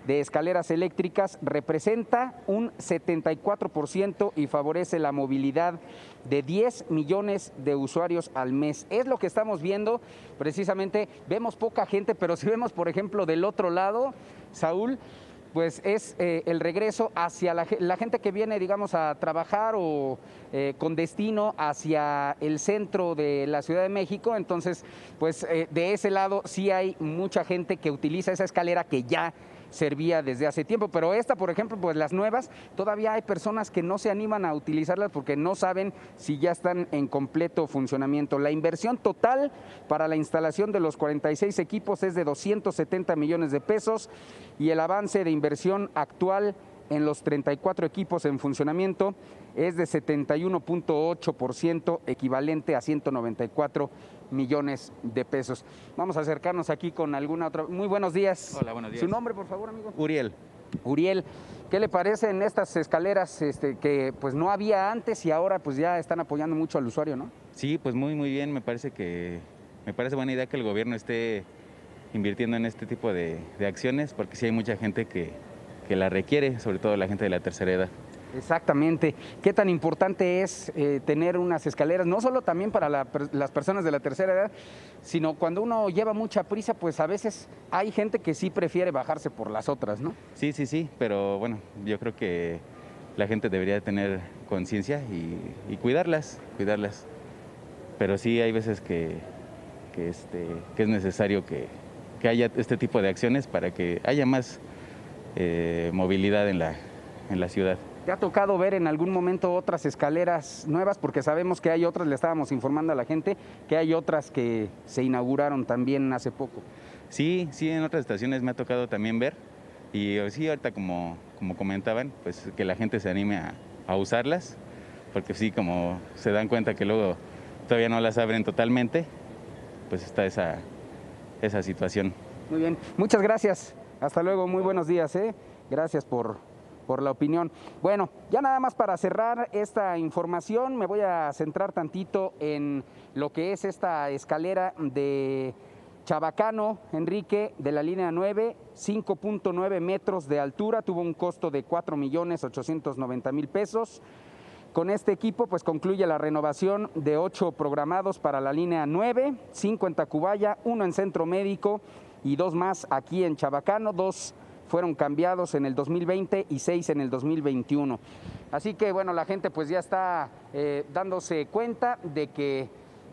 de escaleras eléctricas representa un 74% y favorece la movilidad de 10 millones de usuarios al mes. Es lo que estamos viendo, precisamente vemos poca gente, pero si vemos, por ejemplo, del otro lado, Saúl, pues es eh, el regreso hacia la, gente que viene, digamos, a trabajar o eh, con destino hacia el centro de la Ciudad de México. Entonces, pues eh, de ese lado sí hay mucha gente que utiliza esa escalera que ya servía desde hace tiempo. Pero esta, por ejemplo, pues las nuevas, todavía hay personas que no se animan a utilizarlas porque no saben si ya están en completo funcionamiento. La inversión total para la instalación de los 46 equipos es de 270 millones de pesos y el avance de inversión actual en los 34 equipos en funcionamiento es de 71.8%, equivalente a 194 millones de pesos. Vamos a acercarnos aquí con alguna otra. Muy buenos días. Hola, buenos días. ¿Su nombre, por favor, amigo? Uriel. Uriel, ¿qué le parecen estas escaleras este, que pues no había antes y ahora pues ya están apoyando mucho al usuario, no? Sí, pues muy, muy bien. Me parece que me parece buena idea que el gobierno esté invirtiendo en este tipo de, acciones porque sí hay mucha gente que, que la requiere, sobre todo la gente de la tercera edad. Exactamente. ¿Qué tan importante es eh, tener unas escaleras? No solo también para las personas de la tercera edad, sino cuando uno lleva mucha prisa, pues a veces hay gente que sí prefiere bajarse por las otras, ¿no? Sí, sí, sí, pero bueno, yo creo que la gente debería tener conciencia y, cuidarlas, cuidarlas. Pero sí hay veces que, este, que es necesario que, haya este tipo de acciones para que haya más eh, movilidad en la, en la ciudad. ¿Te ha tocado ver en algún momento otras escaleras nuevas? Porque sabemos que hay otras, le estábamos informando a la gente, que hay otras que se inauguraron también hace poco. Sí, sí, en otras estaciones me ha tocado también ver. Y sí, ahorita como, como comentaban, pues que la gente se anime a, a usarlas, porque sí, como se dan cuenta que luego todavía no las abren totalmente, pues está esa, esa situación. Muy bien, muchas gracias. Hasta luego, muy buenos días. ¿eh? Gracias por, por la opinión. Bueno, ya nada más para cerrar esta información, me voy a centrar tantito en lo que es esta escalera de Chabacano, Enrique, de la línea 9, 5.9 metros de altura, tuvo un costo de 4 millones 890 mil pesos. Con este equipo, pues concluye la renovación de ocho programados para la línea 9, 5 en Tacubaya, uno en Centro Médico y dos más aquí en Chabacano, dos fueron cambiados en el 2020 y seis en el 2021. Así que bueno, la gente pues ya está eh, dándose cuenta de que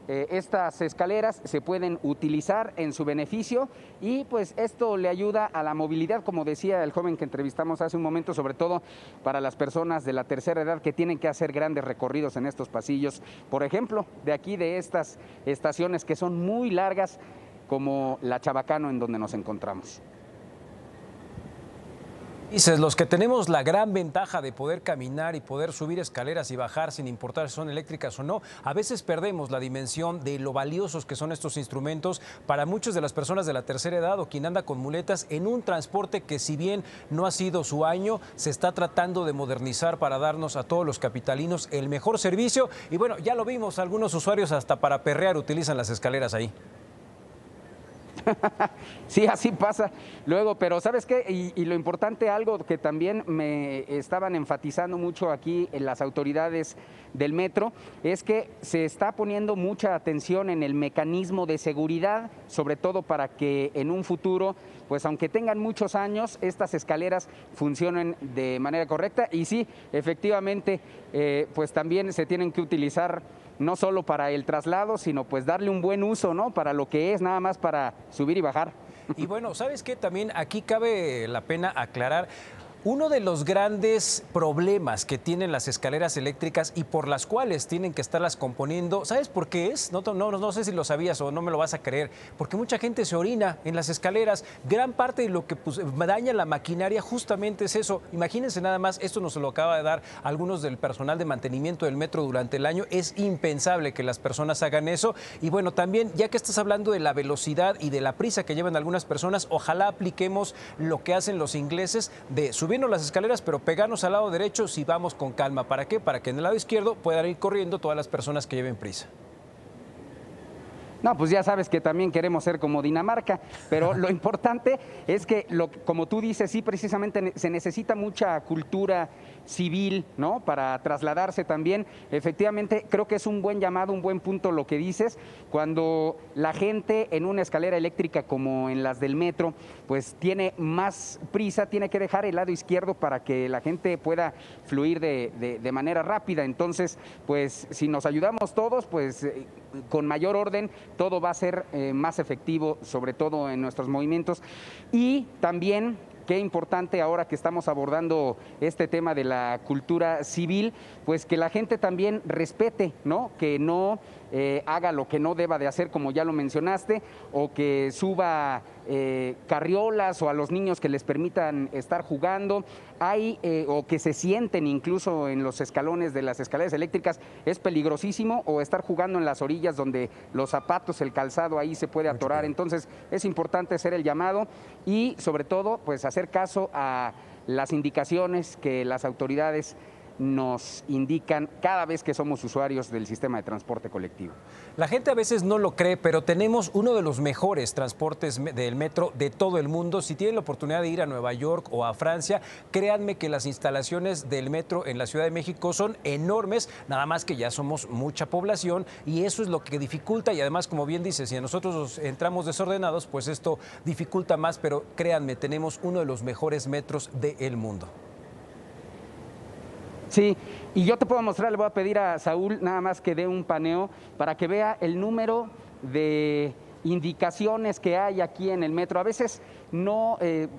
eh, estas escaleras se pueden utilizar en su beneficio y pues esto le ayuda a la movilidad, como decía el joven que entrevistamos hace un momento, sobre todo para las personas de la tercera edad que tienen que hacer grandes recorridos en estos pasillos. Por ejemplo, de aquí de estas estaciones que son muy largas como la Chabacano en donde nos encontramos. Dices, los que tenemos la gran ventaja de poder caminar y poder subir escaleras y bajar sin importar si son eléctricas o no, a veces perdemos la dimensión de lo valiosos que son estos instrumentos para muchas de las personas de la tercera edad o quien anda con muletas en un transporte que si bien no ha sido su año, se está tratando de modernizar para darnos a todos los capitalinos el mejor servicio. Y bueno, ya lo vimos, algunos usuarios hasta para perrear utilizan las escaleras ahí. sí, así pasa luego, pero ¿sabes qué? Y, lo importante, algo que también me estaban enfatizando mucho aquí en las autoridades del metro, es que se está poniendo mucha atención en el mecanismo de seguridad, sobre todo para que en un futuro, pues aunque tengan muchos años, estas escaleras funcionen de manera correcta. Y sí, efectivamente, eh, pues también se tienen que utilizar no solo para el traslado, sino pues darle un buen uso, ¿no? Para lo que es, nada más para subir y bajar. Y bueno, ¿sabes qué? También aquí cabe la pena aclarar, uno de los grandes problemas que tienen las escaleras eléctricas y por las cuales tienen que estarlas componiendo, ¿sabes por qué es? No, no, no sé si lo sabías o no me lo vas a creer, porque mucha gente se orina en las escaleras. Gran parte de lo que pues, daña la maquinaria justamente es eso. Imagínense nada más, esto nos lo acaba de dar algunos del personal de mantenimiento del metro durante el año. Es impensable que las personas hagan eso. Y bueno, también, ya que estás hablando de la velocidad y de la prisa que llevan algunas personas, ojalá apliquemos lo que hacen los ingleses de subir las escaleras, pero pegarnos al lado derecho si vamos con calma. ¿Para qué? Para que en el lado izquierdo puedan ir corriendo todas las personas que lleven prisa. No, pues ya sabes que también queremos ser como Dinamarca, pero lo importante es que, lo, como tú dices, sí, precisamente se necesita mucha cultura civil, ¿no? Para trasladarse también. Efectivamente, creo que es un buen llamado, un buen punto lo que dices, cuando la gente en una escalera eléctrica como en las del metro, pues tiene más prisa, tiene que dejar el lado izquierdo para que la gente pueda fluir de, de manera rápida. Entonces, pues si nos ayudamos todos, pues eh, con mayor orden, todo va a ser eh, más efectivo, sobre todo en nuestros movimientos. Y también qué importante ahora que estamos abordando este tema de la cultura civil, pues que la gente también respete, ¿no? Que no eh, haga lo que no deba de hacer, como ya lo mencionaste, o que suba eh, carriolas o a los niños que les permitan estar jugando, hay eh, o que se sienten incluso en los escalones de las escaleras eléctricas, es peligrosísimo, o estar jugando en las orillas donde los zapatos, el calzado ahí se puede atorar. Entonces es importante hacer el llamado y sobre todo pues hacer caso a las indicaciones que las autoridades nos indican cada vez que somos usuarios del sistema de transporte colectivo. La gente a veces no lo cree, pero tenemos uno de los mejores transportes del metro de todo el mundo. Si tienen la oportunidad de ir a Nueva York o a Francia, créanme que las instalaciones del metro en la Ciudad de México son enormes, nada más que ya somos mucha población y eso es lo que dificulta y además, como bien dice, si nosotros entramos desordenados, pues esto dificulta más, pero créanme, tenemos uno de los mejores metros del mundo. Sí, y yo te puedo mostrar, le voy a pedir a Saúl nada más que dé un paneo para que vea el número de indicaciones que hay aquí en el metro. A veces no, eh,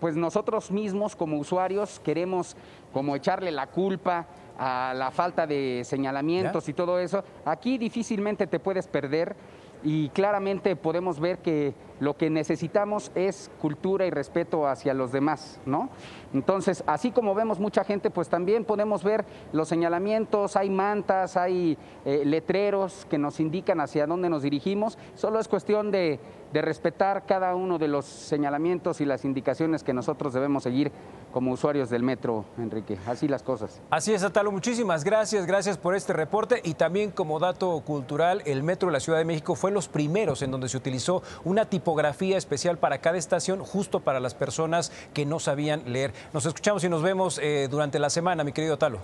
pues nosotros mismos como usuarios queremos como echarle la culpa a la falta de señalamientos y todo eso. Aquí difícilmente te puedes perder y claramente podemos ver que lo que necesitamos es cultura y respeto hacia los demás, ¿no? Entonces, así como vemos mucha gente, pues también podemos ver los señalamientos, hay mantas, hay eh, letreros que nos indican hacia dónde nos dirigimos, solo es cuestión de, de respetar cada uno de los señalamientos y las indicaciones que nosotros debemos seguir como usuarios del metro, Enrique. Así las cosas. Así es, Atalo. Muchísimas gracias. Gracias por este reporte. Y también como dato cultural, el metro de la Ciudad de México fue los primeros en donde se utilizó una tipografía especial para cada estación, justo para las personas que no sabían leer. Nos escuchamos y nos vemos eh, durante la semana, mi querido Atalo.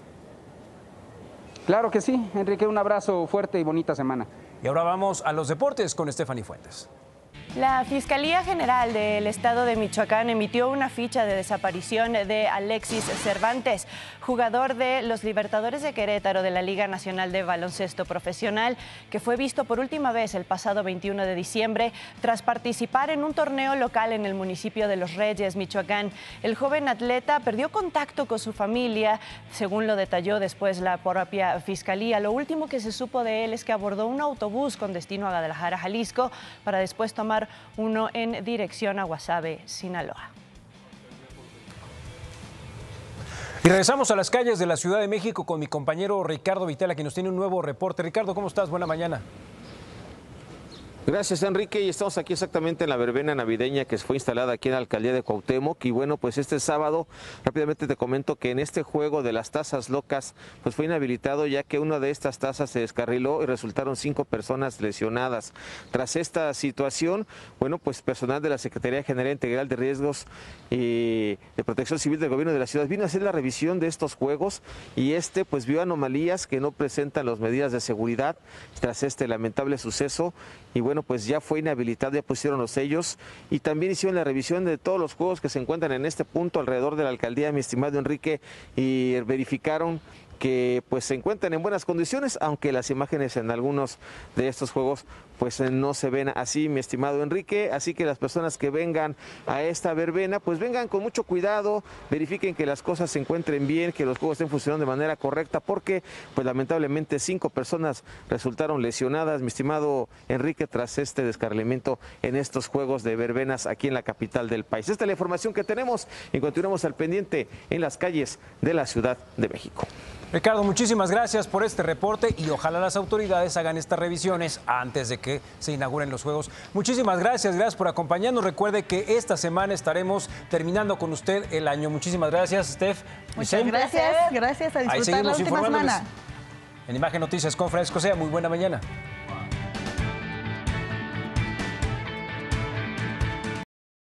Claro que sí, Enrique. Un abrazo fuerte y bonita semana. Y ahora vamos a los deportes con Stephanie Fuentes. La Fiscalía General del Estado de Michoacán emitió una ficha de desaparición de Alexis Cervantes, jugador de los Libertadores de Querétaro de la Liga Nacional de Baloncesto Profesional, que fue visto por última vez el pasado 21 de diciembre tras participar en un torneo local en el municipio de Los Reyes, Michoacán. El joven atleta perdió contacto con su familia, según lo detalló después la propia Fiscalía. Lo último que se supo de él es que abordó un autobús con destino a Guadalajara, Jalisco, para después tomar uno en dirección a Guasave, Sinaloa. Y regresamos a las calles de la Ciudad de México con mi compañero Ricardo Vitela, que nos tiene un nuevo reporte. Ricardo, ¿cómo estás? Buena mañana. Gracias, Enrique. Y estamos aquí exactamente en la verbena navideña que fue instalada aquí en la alcaldía de Cuauhtémoc. Y bueno, pues este sábado, rápidamente te comento que en este juego de las tazas locas, pues fue inhabilitado ya que una de estas tazas se descarriló y resultaron cinco personas lesionadas. Tras esta situación, bueno, pues personal de la Secretaría General Integral de Riesgos y de Protección Civil del Gobierno de la Ciudad vino a hacer la revisión de estos juegos y este pues vio anomalías que no presentan las medidas de seguridad tras este lamentable suceso. Y bueno, pues ya fue inhabilitado, ya pusieron los sellos y también hicieron la revisión de todos los juegos que se encuentran en este punto alrededor de la alcaldía, mi estimado Enrique, y verificaron que pues se encuentran en buenas condiciones, aunque las imágenes en algunos de estos juegos pues eh, no se ven así, mi estimado Enrique, así que las personas que vengan a esta verbena, pues vengan con mucho cuidado, verifiquen que las cosas se encuentren bien, que los juegos estén funcionando de manera correcta, porque pues lamentablemente cinco personas resultaron lesionadas, mi estimado Enrique, tras este descarrilamiento en estos juegos de verbenas aquí en la capital del país. Esta es la información que tenemos y continuamos al pendiente en las calles de la Ciudad de México. Ricardo, muchísimas gracias por este reporte y ojalá las autoridades hagan estas revisiones antes de que se inauguren los Juegos. Muchísimas gracias, gracias por acompañarnos. Recuerde que esta semana estaremos terminando con usted el año. Muchísimas gracias, Steph. Muchas gracias, gracias a disfrutar la última semana. En Imagen Noticias con Francisco Sea, muy buena mañana.